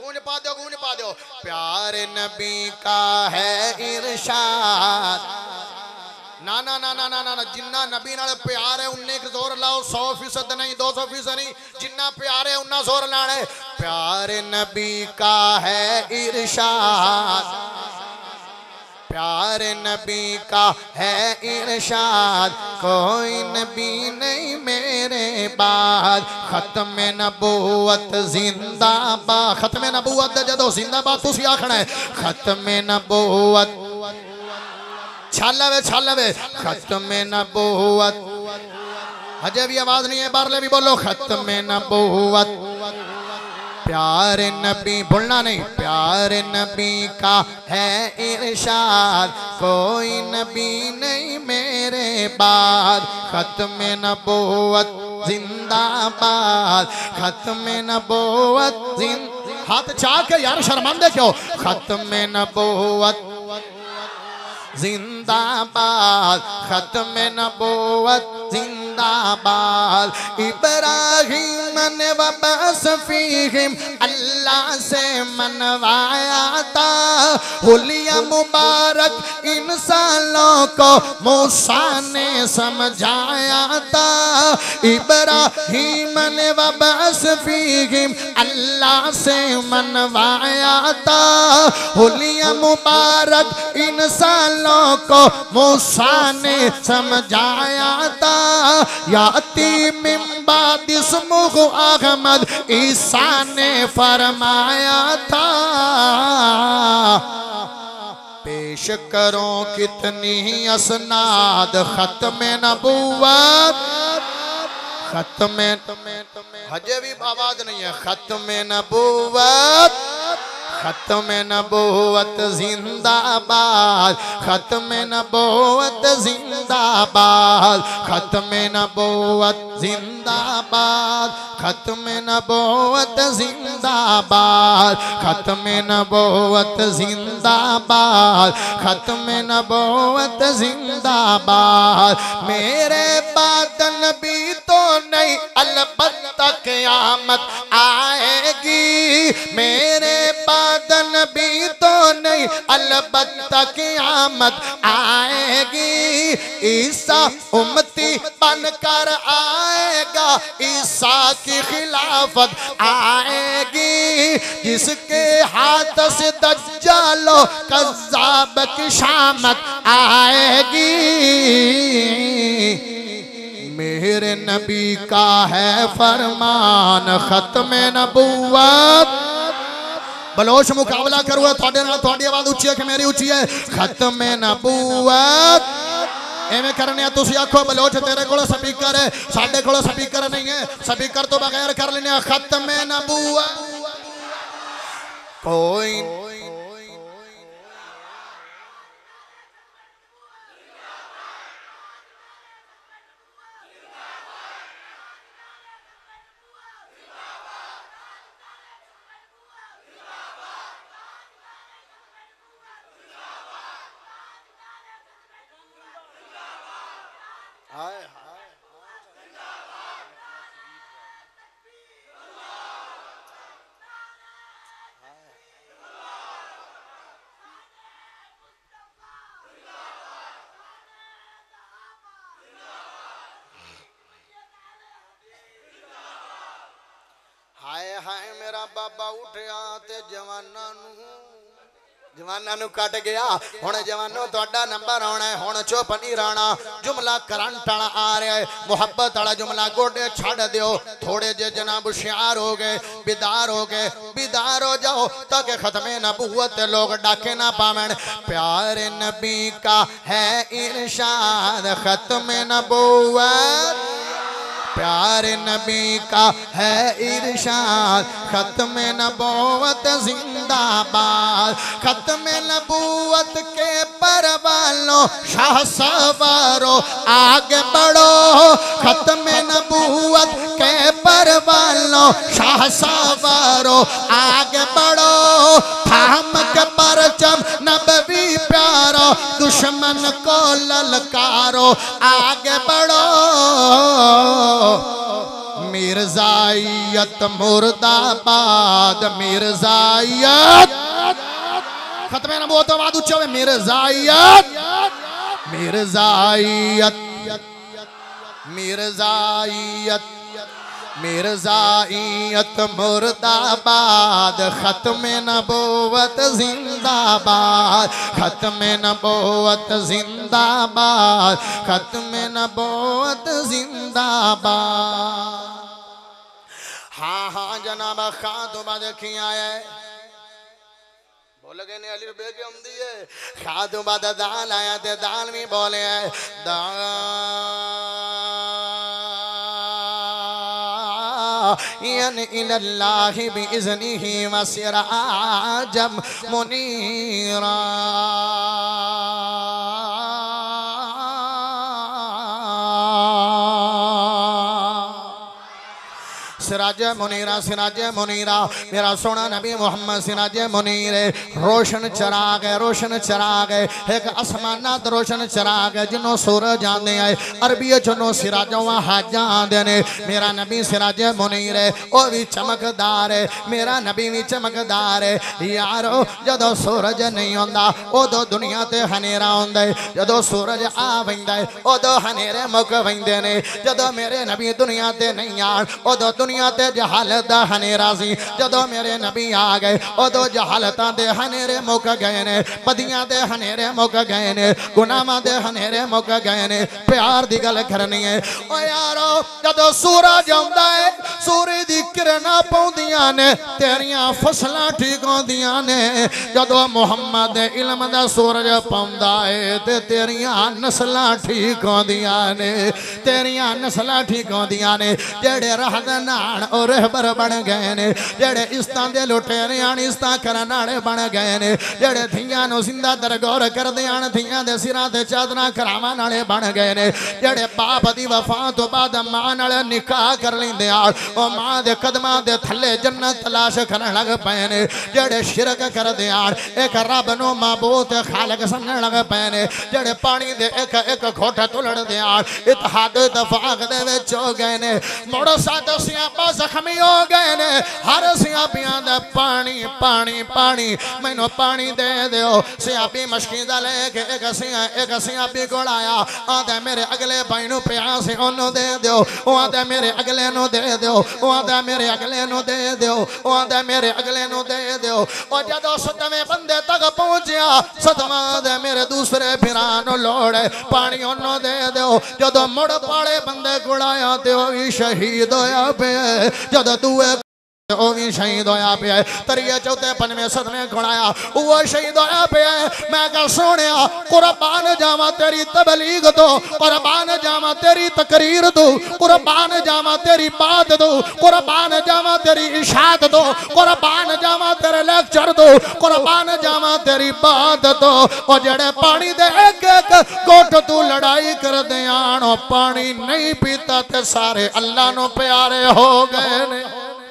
गूंज पा दो, गूंज पा दो। प्यार नबी का है इरशाद। ना ना ना ना ना ना ना, जिन्ना नबी नाल प्यार है, उन्ने क ज़ोर लाओ, सौ फ़ीसद नहीं, दो सौ फ़ीसद नहीं, जिन्ना प्यार है, उन्ना ज़ोर लाना है। प्यार नबी का है इरशाद। प्यार नबी का है इरशाद। कोई नबी नहीं मेरे बाद। खत्म नबूवत जिंदाबाद। खत्म नबूवत जदों जिंदाबाद तुसी आखना है, खत्म नबूवत। छाला वे छाला वे खत्म नबूवत अजय भी आवाज़ नहीं है, बारले भी बोलो। खत्म नबूवत प्यार नबी बोलना नहीं, प्यार नबी का है इरशाद। कोई नबी नहीं मेरे बाद। खत्म नबूवत जिंदाबाद। खत्म नबूवत जिंद हाथ चाह के यार शर्मांदे क्यों? खत्म नबूवत जिंदाबाद खत्म नबूवत, जिंदाबाद। इब्राहिम ने वबस फीहिम, अल्लाह से मनवाया था। हुलिया मुबारक इंसानों को मूसा ने समझाया था। इब्राहिम ने वबस फीहिम, अल्लाह से मनवाया था। हुलिया मुबारक इंसानों को मूसा ने समझाया था। याती मिम्बा दिस्मुख अहमद ईसा ने फरमाया था। पेश करो कितनी असनाद खत्म नबूवत। खत्म तुम्हें तुम्हें हजे भी आवाज़ नहीं है खत्म नबूवत। खत्म नबूवत जिंदाबाद, खत्म नबूवत जिंदाबाद, खत्म नबूवत जिंदाबाद, खत्म नबूवत जिंदाबाद, खत्म नबूवत जिंदाबाद, खत्म नबूवत जिंदाबाद। मेरे बाद नबी तो नहीं, अलबत्ता क़यामत आएगी। मेरे नबी तो नहीं, अलबत्ता क़यामत आएगी। ईसा उम्मती बनकर आएगा, ईसा की खिलाफत आएगी। जिसके हाथ से दज्जालो कज्जाब की शामत आएगी। मेरे नबी का है फरमान खत्म नबूवत बलोच मुकाबला करो थोड़े थोड़ी आवाज़ उची है कि मेरी उची है? खत्म नबूवत करने आखो, बलोच तेरे को स्पीकर है। साढ़े को स्पीकर नहीं है। स्पीकर तो बगैर कर लेने खत्म कोई ਜਵਾਨਾਂ ਨੂੰ ਕੱਟ ਗਿਆ ਹੁਣ ਜਵਾਨੋ ਤੁਹਾਡਾ ਨੰਬਰ ਆਉਣਾ ਹੈ ਹੁਣ ਚੁੱਪ ਨਹੀਂ ਰਹਿਣਾ ਜੁਮਲਾ ਕਰੰਟ ਵਾਲਾ ਆ ਰਿਹਾ ਹੈ ਮੁਹੱਬਤ ਵਾਲਾ ਜੁਮਲਾ ਗੋਡੇ ਛੱਡ ਦਿਓ ਥੋੜੇ ਜੇ ਜਨਾਬ ਹੁਸ਼ਿਆਰ ਹੋ ਗਏ ਬਿਦਾਰ ਹੋ ਗਏ ਬਿਦਾਰ ਹੋ ਜਾਓ ਤਾਂ ਕਿ ਖਤਮੇ ਨਬੂਵਤ ਤੇ ਲੋਕ ਡਾਕੇ ਨਾ ਪਾਵਣ ਪਿਆਰ ਨਬੀ का है इरशाद खत्म नबूवत प्यार नबी का है इरशाद। खत्म नबूवत जिंदाबाद। खत्म नबूवत के पर परवालों, शाह सवारो आगे बढ़ो। खत्म नबूवत के पर परवालों, शाह सवारो आगे बढ़ो। थाम के परचम प्यारो दुश्मन को ललकारो, आगे बढ़ो। मिर्जाइत मुर्दाबाद मिर्जाइत खत्म ना बहुत आवाज़ उच्च हुए मिर्जाइत मिर्जाइत मिर्जाइत मिर्जाइत मुर्दाबाद खत्म नबूवत जिंदाबाद खत्म नबूवत जिंदाबाद खत्म नबूवत जिंदाबाद। हाँ हाँ जनाब खां तो बाद देखिया है। बोल गए ने अली रुपये की आमदी है। बाद दाल आया, ते दाल भी बोले है। दाल। इलल्लाहि बिइज़निहि वसिराजम मुनीरा सिराज मुनीरा सिराज मुनीरा, मेरा सोना नबी मोहम्मद सिराज मुनीर, रोशन चराग है, रोशन चराग है, एक आसमानात रोशन चराग है, जिन्हों सूरज आते हैं अरबी चनो सिराजों हाजा आते ने, मेरा नबी सिराज मुनीर है भी चमकदार है, मेरा नबी भी चमकदार है, यारो, जदों सूरज नहीं आता उदो दुनिया ते हनेरा होंदा है सूरज आ पैंदा है, उदो हनेरे मुक पैंदे ने मेरे नबी दुनिया ते नहीं आन, उदो दुनिया दुनिया ते जहालत दा हनेरा सी जदों मेरे नबी आ गए उदों जहालतां दे हनेरे मुक गए ने बदियाँ दे हनेरे मुक गए ने गुनाहां दे हनेरे मुक गए ने प्यार दी गल करनी है ओ यारो जदों सूरज आंदा है सूरज दी किरणां पौंदियाँ ने तेरियाँ फसलां ठीक होंदियाँ ने जदों मुहम्मद इल्म दा सूरज पौंदा है ते तेरियाँ नस्लां ठीक होंदियाँ ने तेरियाँ नस्लां ठीक होंदियाँ ने जेड़े रहदे ना नान और रहबर बन गए ने। जेड़े इस्तां दे लुटेरे आन इस्तां करन बन गए ने। जेड़े धियाँ नु ज़िंदा दरगौर करदे आन धियाँ दे सिरां ते चादरां करावन वाले बन गए ने। जेड़े बाप दी वफा तो बाद माँ नाल निकाह कर लेंदे आन ओ माँ दे कदमां दे थल्ले जन्नत तलाश करन लग पए ने। जेड़े शिरक करदे आन, एक रब नु माबूद खालक समझण लग पए ने। जेड़े पानी दे एक एक घोट तुलड़दे आन इतहाद इतफाक दे विच हो गए ने। मुड़ साथ सियाँ सियापा जख्मी हो गए ने, हर सियापियाँ दे पानी पानी पानी, मैनू पानी दे दियो सियापी मशकी लेके एक सिया एक सियापी कोल आया, आंदा मेरे अगले भाई नु प्यास ओनु दे दियो ओ आंदा मेरे अगले नु दे दियो ओ आंदा मेरे अगले नु दे दियो ओ आंदा मेरे अगले नु दे दियो ओ जदों सतवें बंदे तक पहुंचया, सतवा दे मेरे दूसरे फिरा नु लोड़ पानी ओनु दे दियो जदों मुड़ पाले बंदे कोल आया, ते शहीद होया पे जद दुए ओ भी शहीद होया पे तरिए चौथे, पंजवें, सतवें खुणाया वो शहीद होया पे मैं कह सोने कुर्बान जावा तेरी तबलीग तो कुर्बान जावा तेरी तकरीर तो कुर्बान जावा तेरी बात तो कुर्बान जावा तेरी इशात तो कुर्बान जावा तेरे लेक्चर तो कुर्बान जावा तेरी बात तो। और जड़े पानी दे एक तू लड़ाई कर दे पानी नहीं पीता ते सारे अल्लाह नो प्यारे हो गए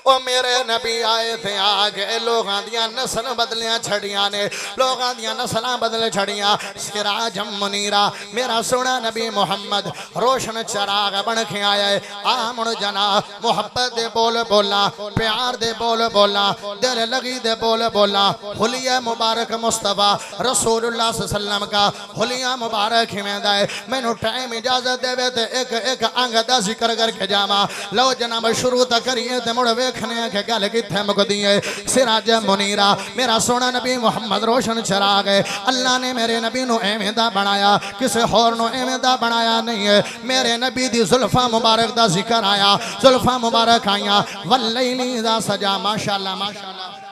ओ मेरे नबी आए थे, आ गए। लोगों दिया नस्ल बदलियाँ छड़िया ने। लोगों दिया नस्ल बदल छड़िया। सिराजम मुनीरा, मेरा सोना नबी मोहम्मद, रोशन चराग बन के आया आ मुड़ जना, मोहब्बत दे बोल बोला, प्यार दे बोल बोला, दिल लगी दे बोल बोला। हुलिया मुबारक मुस्तफ़ा, रसूलुल्लाह सल्लम का हुलिया मुबारक हिमेंदा है। मैनू टाइम इजाज़त देवे ते एक एक अंग दा ज़िक्र करके जावा। लो जनाब शुरू तो करिए मुड़ वे देखने के गल कितने मुकदी है सिराज मुनीरा, मेरा सोना नबी मुहम्मद रोशन चरा गए। अल्लाह ने मेरे नबी न बनाया, किसी होर एवें बनाया नहीं है मेरे नबी दी जुल्फा मुबारक का ज़िक्र आया, जुल्फा मुबारक आईया। वल्लैली दा सजा माशाला माशाल्लाह।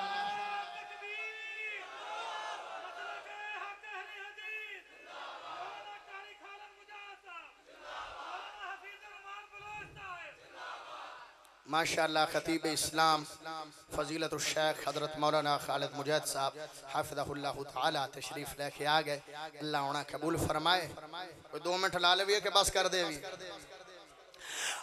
माशाल्लाह, खतीब इस्लाम फजीलत शेख, हज़रत मौलाना खालिद मुजैद साहब हाफिज़ल्लाह ताला तशरीफ़ लेके आ गए। अल्लाह उन्हें कबूल फरमाए। कोई दो मिनट ला लेवी के बस कर दे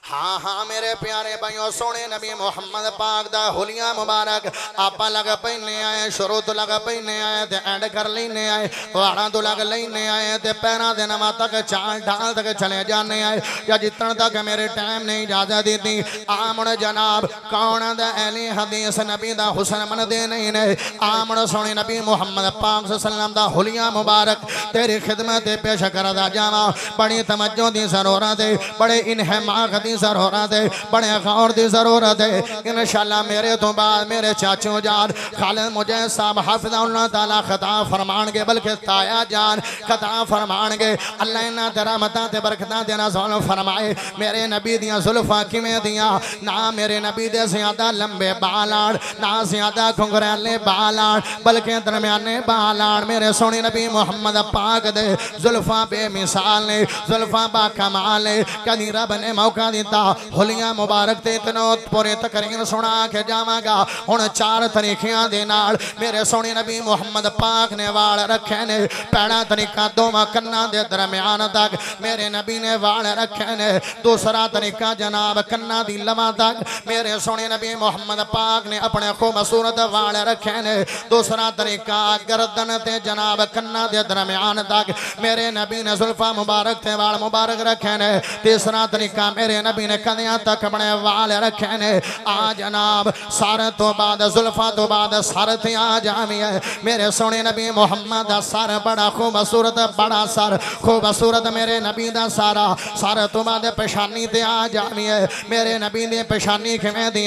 हाँ हाँ मेरे प्यारे भाइयों, सोने नबी मोहम्मद पाक दा हुलिया मुबारक। आपा लग पैने आए, शुरू तो लग पैने आए, ते एंड कर लेने आए वाड़ा तो लग लेने आए, ते पैरा दे नमा तक, चाल ढाल तक चले जाने आए। या जितन तक मेरे टाइम नहीं इजाज़त दी आमण जनाब, कौन दा अहले हदीस नबी दा हुसन मन दे नहीं ने? आमण सोने नबी मोहम्मद पाक सल्लम दा हुलिया मुबारक। तेरी खिदमत पेश करदा जावा। बड़ी तवज्जो दी ज़रूरत है बड़े इनहमाक दी ज़रूरत है, बड़े गौर की ज़रूरत है। इंशाल्लाह मेरे तो बाद मेरे चाचो जान, खालिद मुझे साहब हाफिजा ताला खता फरमानगे बल्कि ताया जान खता फरमानगे अल्लाह इन्ना तेरा मता ते देना सोल फरमाए। मेरे नबी दियाँ जुल्फा किवें दियाँ? ना मेरे नबी दे ज़्यादा लंबे बाल आड़ ना ज़्यादा घुंघरैले बालाड़ बल्कि दरम्याने बाल आड़ मेरे सोने नबी मोहम्मद पाक दे जुल्फा बेमिसाल ने, जुल्फा बा कमाल ने, कदी रब ने मौका दी दिता होलियाँ मुबारक ते तनो पूरे तकरीर सुना के जावांगा। हुन चार तरीकियाँ दे नाल मेरे सोने नबी मुहम्मद पाक ने वाल रखे ने। पहला तरीका दोवा कन्ना दे दरम्यान तक मेरे नबी ने वाल रखे ने। दूसरा तरीका जनाब कन्ना दी लवा तक मेरे सोने नबी मुहम्मद पाक ने अपने खूबसूरत वाल रखे ने। दूसरा तरीका गर्दन ते जनाब कन्ना दे दरम्यान तक मेरे नबी ने जुल्फा मुबारक ते वाल मुबारक रखे ने। तीसरा तरीका मेरे नबी नबी ने कदिया तक अपने वाल रखे ने। आ जनाब, सर तो बाद, जुल्फा तो बाद, सर थे आ जावी है मेरे सोने नबी मोहम्मद का सर बड़ा खूबसूरत, बड़ा सर। खूबसूरत मेरे नबी का सारा। सर तो बाद पेशानी ते आ जावी है मेरे नबी ने पेशानी किमें दी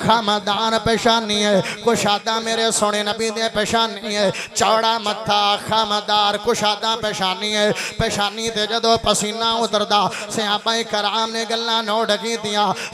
खमदान पेशानी है कुशादा मेरे सोने नबी ने पेशानी है चौड़ा मत्था, खमदार, कुशादा पेशानी है पेशानी ते जदों पसीना उतरदा सियापा कराम ने गल्ला नोट की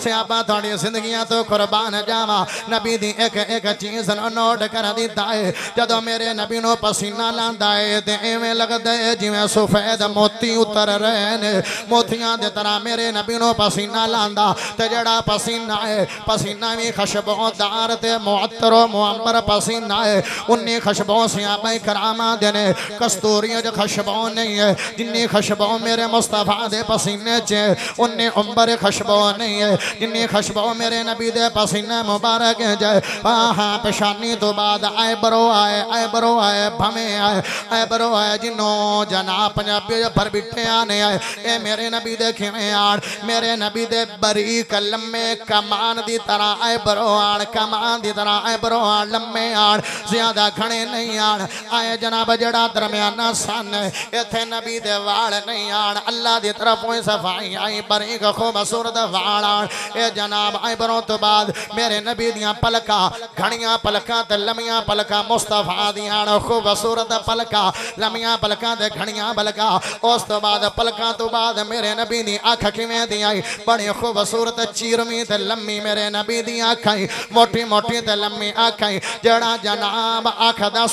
सियापा थोड़ी जिंदगियाँ तो कुर्बान जावा। नबी दी एक एक चीज़ नोट कर दिता है। जो मेरे नबी नो पसीना लादा है तो इवें लगता है जिमें सफ़ेद मोती उतर रहे ने। मोतियाँ की तरह मेरे नबी नो पसीना लादा। तो जड़ा पसीना है, पसीना भी खुशबोदार ते मुअत्तरो मुअम्बर पसीना है। उन्नी खुशबो सियापा करामा देने कस्तूरियों जो खुशबो नहीं है। जिन्नी खुशबो मेरे मुस्तफ़ा दे पसीने च उन्नी उम्बर खुशबू नहीं है। जिन्नी खुशबू मेरे नबी दे पसीने मुबारक जाए। हाँ पेशानी तो बाद आए, बरो आए आए, बरो आए, भमे आए आए, बरो आए, जिन्नो जना पंजाबी पर बिठे आने आए। ए मेरे नबी दे खिमे आन मेरे नबी दे बरीक लम्मे कमान दी तरह आए, बरो आन कमान दी तरह आए, बरो आन लम्मे आन ज़्यादा घने नहीं आन आए जनाब, जड़ा दरम्याना सन इथे नबी दे वाल नहीं आन अल्लाह दी तरफ़ सफ़ाई आई, बरीक खूबसूरत खूबसूरत वाला। ए जनाब ऐबरों तो बाद मेरे नबी दियाँ पलका, घड़ियाँ पलका ते लमियाँ मुस्तफ़ा दियाँ खूबसूरत पलका, लमियाँ पलका ते पलका। उस तो बाद पलका तो बाद मेरे नबी दी अख किवें आई? बड़ी खूबसूरत चीरमी ते लम्मी मेरे नबी दी अख आई। मोटी मोटी ते लम्मी अख आई। जड़ा जनाब अख दा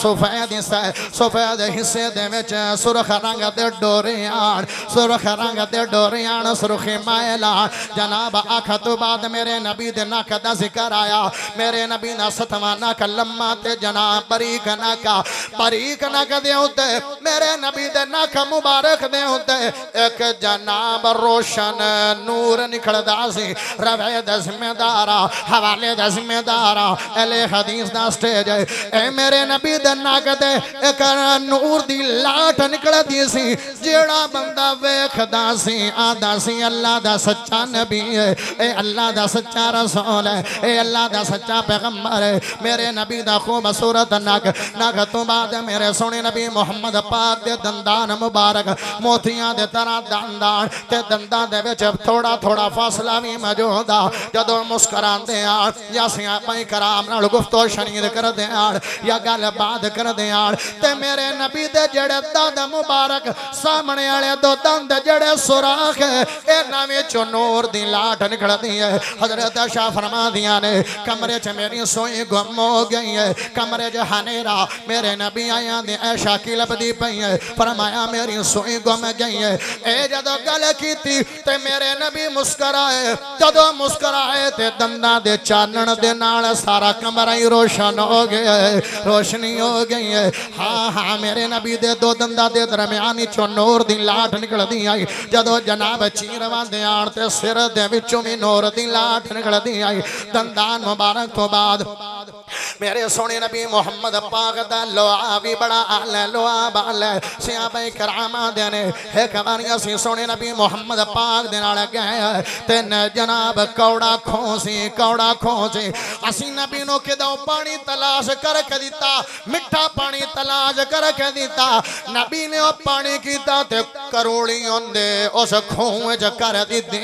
हिस्सा सफ़ेद हिस्से सुरख रंग दे डोरियाँ सुरख रंग दे डोरियाँ सुरखी मायला जनाब आख तो बाद मेरे नबी दे नक का ज़िक्र आया। मेरे नबी का सतवा नक लम्मा ते जनाब बरीक नक बरीक नक दे मेरे नबी दे नक मुबारक दे एक जनाब रोशन नूर निकलदा सी। रवे दा हवाले दा जिम्मेदार हदीस दा स्टेज ए मेरे नबी दे नक दे एक नूर दी लाट निकलदी सी। जेड़ा बंदा वेखदा सी, आदा सी, अल्लाह दा सच्चा नबी है। ए अल्लाह दा सच्चा रसूल है। ए अल्लाह दा सच्चा पैगंबर है। मेरे नबी दा खूबसूरत नक नक तो बाद मेरे सोने नबी मोहम्मद पाक दे दंदान मुबारक। मोतियाँ दे तरह दंदान ते दंदां दे थोड़ा थोड़ा फासला भी मौजूद आ। जदों मुस्कुरांदे आ या सियापाई कराम गुफ्तो शनीद करदे आ या गल बात करदे आ ते मेरे नबी दे जड़े दंद मुबारक, सामने वाले दो दंद जड़े सुराख इन्हां विचों नूर दी लाट निकलती है। हज़रत शाह फरमा दिया ने, कमरे च मेरी सोई गुम हो गई है। कमरे च हनेरा मेरे नबी आया ने ऐशा की लभदी पई है। फरमाया, मेरी सोई गुम गई है। ए जदों गल की ते मेरे नबी मुस्कराए। जदों मुस्कराए ते दंदा दे चानन दे नाल सारा कमरा ही रोशन हो गया है। रोशनी हो गई है। हाँ हाँ मेरे नबी दे दो दंदा दे दरम्यान चो नूर दी लाट निकलदी आई। जदों जनाब चीर वादे आन ते सिर दे विचों भी नूर दी लाट निकलती आई। दंदान मुबारक तो बाद मेरे सोने नबी मोहम्मद पाक दा लोहा भी बड़ा आल है, लोहा बाल है। सियाबे करामा देने है कवानिया सी सोने नबी मोहम्मद पाक दे नाल गए तेन जनाब कौड़ा खोसी कौड़ा खोसी। असी नबी नो किदों पानी तलाश कर के दिता मिठा पानी तलाश कर के दिता। नबी ने ओ पानी कीता ते करोड़ी ओंदे उस खूह च कर दिती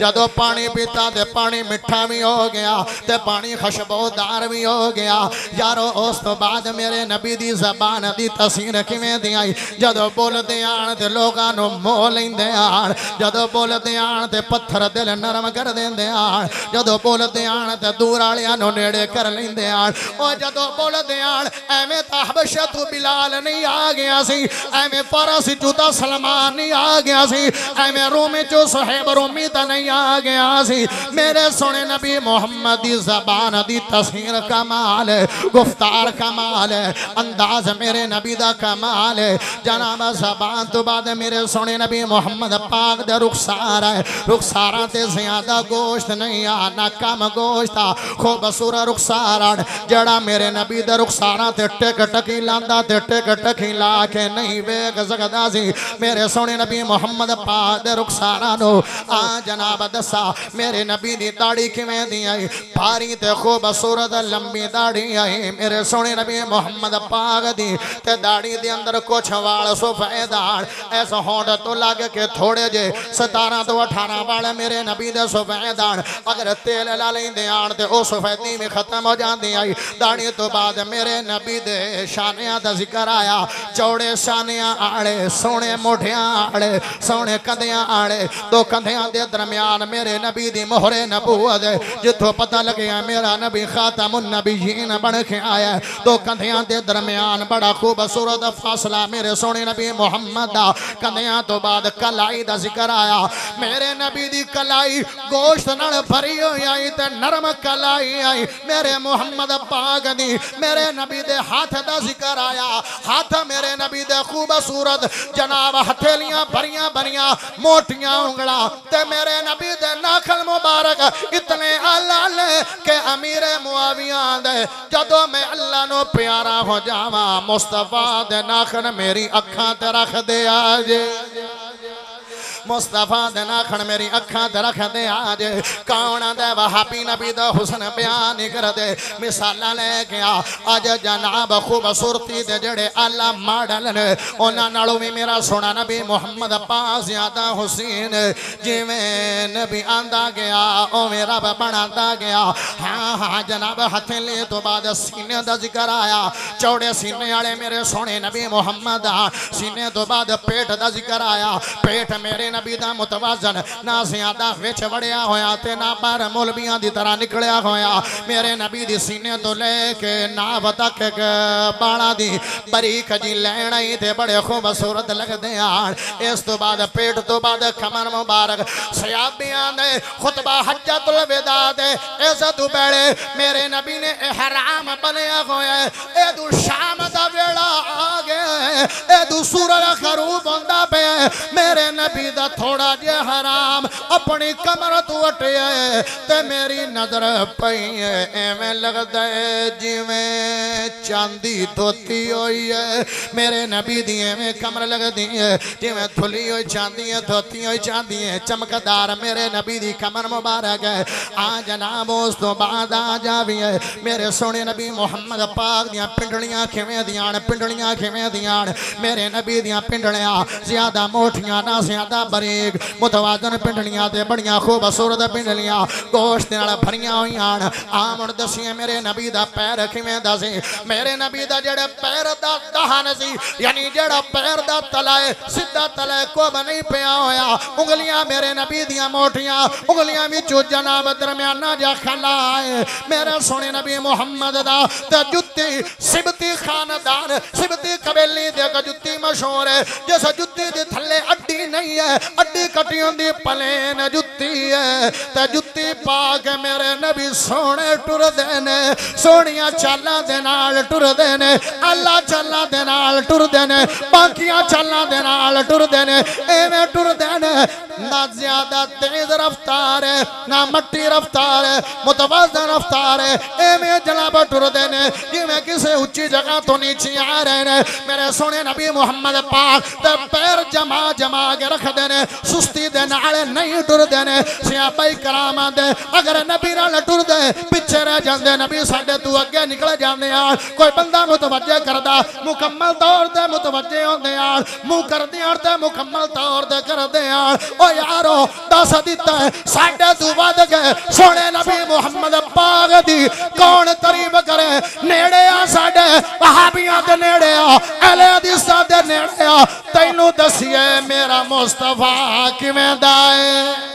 जदों पानी पीता ते पानी मिठा भी हो गया, ते पानी खुशबूदार भी हो ਹੋ ਗਿਆ ਯਾਰੋ ਉਸ ਤੋਂ ਬਾਅਦ ਮੇਰੇ ਨਬੀ ਦੀ ਜ਼ਬਾਨ ਦੀ ਤਸਵੀਰ ਕਿਵੇਂ ਦੀ ਆਈ ਜਦੋਂ ਬੋਲਦੇ ਆਣ ਤੇ ਲੋਕਾਂ ਨੂੰ ਮੋਹ ਲੈਂਦੇ ਆਣ ਜਦੋਂ ਬੋਲਦੇ ਆਣ ਤੇ ਪੱਥਰ ਦਿਲ ਨਰਮ ਕਰ ਦਿੰਦੇ ਆਣ ਜਦੋਂ ਬੋਲਦੇ ਆਣ ਤੇ ਦੂਰ ਵਾਲਿਆਂ ਨੂੰ ਨੇੜੇ ਕਰ ਲੈਂਦੇ ਆਣ ਉਹ ਜਦੋਂ ਬੋਲਦੇ ਆਣ ਐਵੇਂ ਤਾਂ ਹਬਸ਼ਾ ਤੋਂ ਬਿਲਾਲ ਨਹੀਂ ਆ ਗਿਆ ਸੀ ਐਵੇਂ ਫਰਸ ਚੋਂ ਤਾਂ ਸਲਮਾਨ ਨਹੀਂ ਆ ਗਿਆ ਸੀ ਐਵੇਂ ਰੋਮੇ ਚੋਂ ਸੁਹੈਬ ਰੋਮੀ ਤਾਂ ਨਹੀਂ ਆ ਗਿਆ ਸੀ ਮੇਰੇ ਸੋਹਣੇ ਨਬੀ ਮੁਹੰਮਦ ਦੀ ਜ਼ਬਾਨ ਦੀ ਤਸਵੀਰ ਕਮਾਲ कमाल, गुफ्तार कमाल, अंदाज मेरे नबी का कमाल। जनाब, जबान तो बाद मेरे सोने नबी मुहम्मद पाक दे रुखसार है। रुखसारा ते ज़्यादा गोश्त नहीं आ, ना कम गोश्त आ। खूबसूरत रुखसार जड़ा मेरे नबी दे रुखसारा से टिक टकी लादा, ते टिक टकी ला के नहीं वेख सकता सी। मेरे सोने नबी मुहम्मद पाक दे रुखसारा नो। आ, जनाब दसा मेरे नबी की दाड़ी किमें दी आई? भारी तो खूबसूरत लम लंबी दाढ़ी आई, मेरे सोने नबी मोहम्मद पाग दी, ते दाढ़ी दे अंदर कुछ वाल सफेदार ऐस होंड तो लग के थोड़े जे सतारा तो अठारह वाल मेरे नबी दे सफेदार अगर तेल ला लेंदे आन ते ओ सफेदी में खत्म हो जाती आई। दाढ़ी तो बाद मेरे नबी दे शानिया का ज़िक्र आया। चौड़े शानिया आड़े, सोने मोटिया आड़े, सोने कंधिया आड़े। दो कंधिया के दरम्यान मेरे नबी दी मोहरे नबूअ जिथों पता लगे मेरा नबी खातम नबीन बन के आया दो कंधिया के दरम्यान बड़ा खूबसूरत फासला मेरे सोने नबी मुहम्मद का कंधिया तो बाद कलाई का ज़िक्र आया। मेरे नबी की कलाई गोश्त न भरी हुई आई तो नरम कलाई आई। मेरे मुहम्मद पाग दी मेरे नबी के हाथ का ज़िक्र आया। हाथ मेरे नबी दे खूबसूरत जनाब हथेलियाँ भरिया भरिया मोटिया उंगला ते मेरे नबी दे नाखल मुबारक। इतने आला के अमीर मुआविया याद जदों मैं अल्लाह नो प्यारा हो जावा, मुस्तफ़ा दे नाखन मेरी अखा ते रख दे आज। मुस्तफ़ा दे नाखन मेरी अखा दरख दे आज। कौन दे वहाबी नबी दा हुसन बयान कर दे मिसाला ले गया अज जनाब खूबसूरती दे जड़े आला मॉडल ने, उन्हां भी मेरा सोना नबी मुहम्मद पास ज़्यादा हुसैन। जिवें नबी आंदा गया, उवें रब बनांदा गया। हाँ हाँ, जनाब हथेले तो बाद सीने दा आया। चौड़े सीने वाले मेरे सोने नबी मुहम्मद सीने तो बाद पेट दा आया। पेट मेरे नबी नबी का मुतवाजन, ना ज़्यादा विच वड़िया होया ते ना पर मौलविया की तरह निकलिया होया। मेरे नबी दी तो लेके नाव तक बाला दी बरीक जी लैन ही ते बड़े खूबसूरत लगते हैं इस तो बाद, पेट तो बाद खमर मुबारक। सयाबिया ने खुतबा हजत विदा दे। इज़्ज़त बेड़े, मेरे नबी ने हराम बनया होया। ए तू शाम दा वेला आ गया। ए तू सूरज खरूब होंदा पे मेरे नबी ਸੂਰਜ ਖਰੂਬ ਹੁੰਦਾ ਪਿਆ ਹੈ। ਮੇਰੇ ਨਬੀ ਦਾ ਥੋੜਾ ਜਿਹਾ ਹਰਾਮ ਆਪਣੀ ਕਮਰ ਤੋਂ ਉਟਿਆ ਹੈ ਤੇ ਮੇਰੀ ਨਜ਼ਰ ਪਈ ਹੈ ਐਵੇਂ ਲੱਗਦਾ ਹੈ ਜਿਵੇਂ ਚਾਂਦੀ ਧੋਤੀ ਹੋਈ ਹੈ ਮੇਰੇ ਨਬੀ ਦੀ ਐਵੇਂ ਕਮਰ ਲੱਗਦੀ ਹੈ ਜਿਵੇਂ ਥੁਲੀ ਹੋਈ ਚਾਂਦੀ ਹੈ ਧੋਤੀ ਹੋਈ ਚਾਂਦੀ ਹੈ ਚਮਕਦਾਰ ਮੇਰੇ ਨਬੀ ਦੀ ਕਮਰ ਮੁਬਾਰਕ ਹੈ ਆ ਜਨਾਬ ਉਸ ਤੋਂ ਬਾਅਦ ਆ ਜਾਵੀਏ ਮੇਰੇ ਸੋਹਣੇ ਨਬੀ ਮੁਹੰਮਦ ਪਾਕ ਦੀਆਂ ਪਿੰਡਲੀਆਂ ਕਿਵੇਂ ਦੀਆਂ ਨੇ ਪਿੰਡਲੀਆਂ ਕਿਵੇਂ ਦੀਆਂ ਨੇ ਮੇਰੇ ਨਬੀ ਦੀਆਂ ਪਿੰਡਲੀਆਂ ਜ਼ਿਆਦਾ ਮੋਟੀਆਂ ਨਾ ਜ਼ਿਆਦਾ बरीक मुतवाजन पिंडलियाँ ते खूबसूरत पिंडलियाँ गोश्त नाल भरियाँ होइयाँ न दसिए मेरे नबी दा पैर किवें दा मेरे नबी दा जेड़ा पैर दा दहन सी यानी जेड़ा पैर दा तला सीधा तला कोब नहीं पिया होया उंगलियाँ मेरे नबी दियाँ मोटियाँ उंगलियाँ विचों जनाब दरमियाना जा खला है मेरा सोने नबी मुहम्मद दा ते जुत्ती, सिबती खानदान, सिबती कबेली देखा जुत्ती मशहूर है। जिस जुत्ती के थले अड्डी नहीं है, अड्डी कटी होंगी प्लेन
जुत्ती जन्नती है, ते जुत्ती पा के मेरे नबी सोने टुरदे ने सोनिया चाला दे नाल टुरदे ने, अल्लाह चाला दे नाल टुरदे ने, बाकियाँ चाला दे नाल टुरदे ने, एवें टुरदे ने, ना ज़्यादा तेज रफ्तार है, ना मट्टी रफ्तार है, मुतवाजन रफ्तार है, एवें जनाब टुरदे ने, जिवें किसी उच्ची जगह तो नीचे आ रहे ने, मेरे सोने नबी मुहम्मद पाक ते पैर जमा जमा के रखते ने, सुस्ती दे नाल नहीं टुरदे ने सियापाई करामा दे अगर नबी नाल टुरदे पिछे रह जांदे नबी साडे तू अगे निकल आ कोई बंदा मुतवज्जे करदा मुकम्मल तौर मुतवज्जे होंदे आ मुँह करदे आ ते मुकम्मल तौर ते करदे आ ओ यारो दस दिता है साडे तू वध गए सोने नबी मुहम्मद पाक दी कौन तारीफ़ करे नेड़े आ साडे वहाबियाँ दे नेड़े आ अहले हदीसां दे नेड़े आ तैनू दसिए मेरा मुस्तफ़ा किवें दा है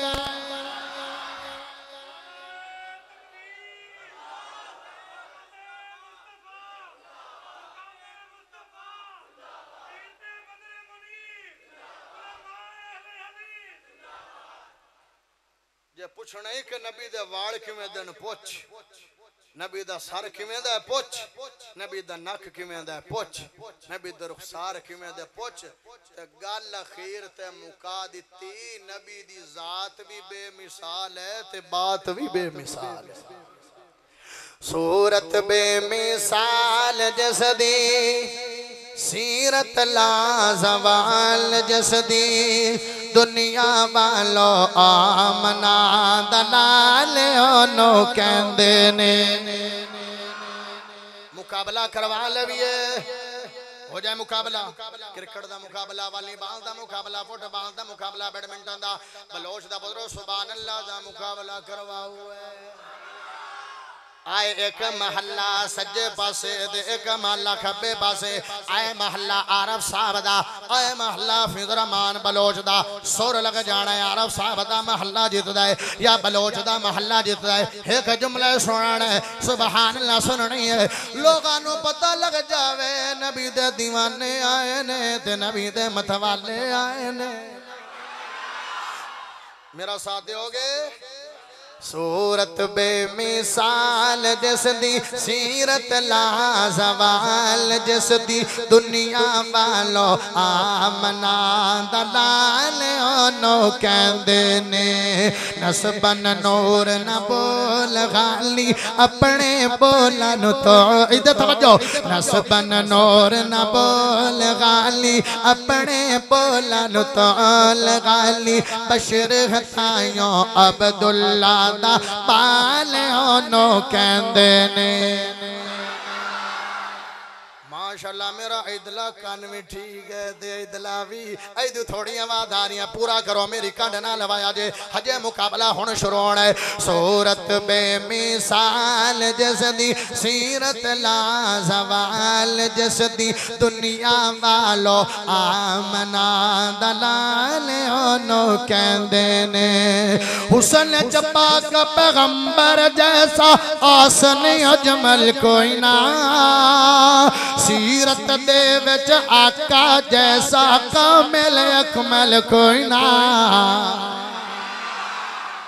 ਜੇ ਪੁੱਛਣਾ ਹੈ ਕਿ ਨਬੀ ਦੇ ਵਾਲ ਕਿਵੇਂ ਦੇ ਨੇ ਪੁੱਛ ਨਬੀ ਦਾ ਸਰ ਕਿਵੇਂ ਦਾ ਪੁੱਛ ਨਬੀ ਦਾ ਨੱਕ ਕਿਵੇਂ ਦਾ ਪੁੱਛ ਨਬੀ ਦਾ ਰੁਖਸਾਰ ਕਿਵੇਂ ਦਾ ਪੁੱਛ ਤੇ ਗੱਲ ਅਖੀਰ ਤੇ ਮੁਕਾ ਦਿੱਤੀ ਨਬੀ ਦੀ ਜ਼ਾਤ ਵੀ ਬੇਮਿਸਾਲ ਹੈ ਤੇ ਬਾਤ ਵੀ ਬੇਮਿਸਾਲ ਹੈ
ਸੂਰਤ ਬੇਮਿਸਾਲ ਜਸਦੀ सीरत लाजवाल जसदी, दुनिया वालो आमना दलाल ओनो कहते ने।
मुकाबला करवा लवीए। हो जाए मुकाबला। क्रिकेट का मुकाबला, वालीबाल का मुकाबला, फुटबाल का मुकाबला, बैडमिंटन का बलोच का बदरो सुबह अल्लाह का मुकाबला करवाओ। आए एक महल्ला, सज्जे पासे एक महल्ला, खब्बे पासे। आए महल्ला आरब साहब दा, आए महल्ला फिजरमान बलोच दा। सुर लग जाना है आरब साहब दा महल्ला जितदा है, या बलोच दा महल्ला जितदा है। एक जुमला सुनाना है सुभान अल्लाह सुननी है। लोगां पता लग जावे, नबी दे दीवाने आए ने, ते नबी दे मतवाले आए ने। मेरा साथ दोगे
सूरत बेमिसाल जसदी सीरत लाजवाल जसदी दुनिया वालो आमना दलाल ओनो कहंदे ने, नसबन नूर न बोल गाली अपने बोला नु तो। इधर तवज्जो, नसबन नूर न बोल गाली अपने बोला नु तो गाली बशर हतायो अब्दुल्ला दा पाल ओनो कहंदे ने
माशाल्लाह, मेरा इदला कान भी ठीक है, ते इदला भी। ऐदू थोड़ी रही पूरा करो, मेरी कंड ना लवाया जे। हजे मुकाबला हुन शुरू होना है।
सूरत बेमिसाल जसदी, सीरत लाजवाल जसदी। दुनिया वालो आमना दलाल ओनो कहंदे ने। हुसन चपा का जैसा आसन अजमल कोई ना। सीरत दे विच आका जैसा कामिल अकमल कोई ना।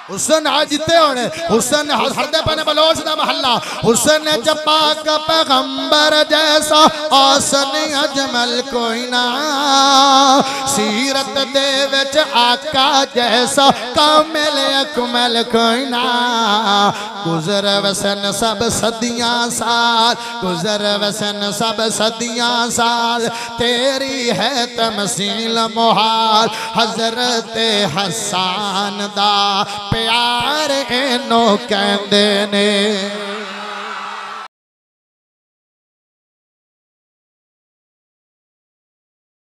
हुसन जिते होने, हुसन हरदे पने बलोच दा महल्ला, हुसन जपा का पैगंबर जैसा, आसन अजमल कोई ना। सीरत दे विच आका जैसा, कामिल अकमल कोई ना। गुजर वसन सब सदियाँ साल, गुजर वसन सब सदियाँ साल, तेरी है तमसील मुहाल, हज़रत हसान दा प्यार एनो कहंदे ने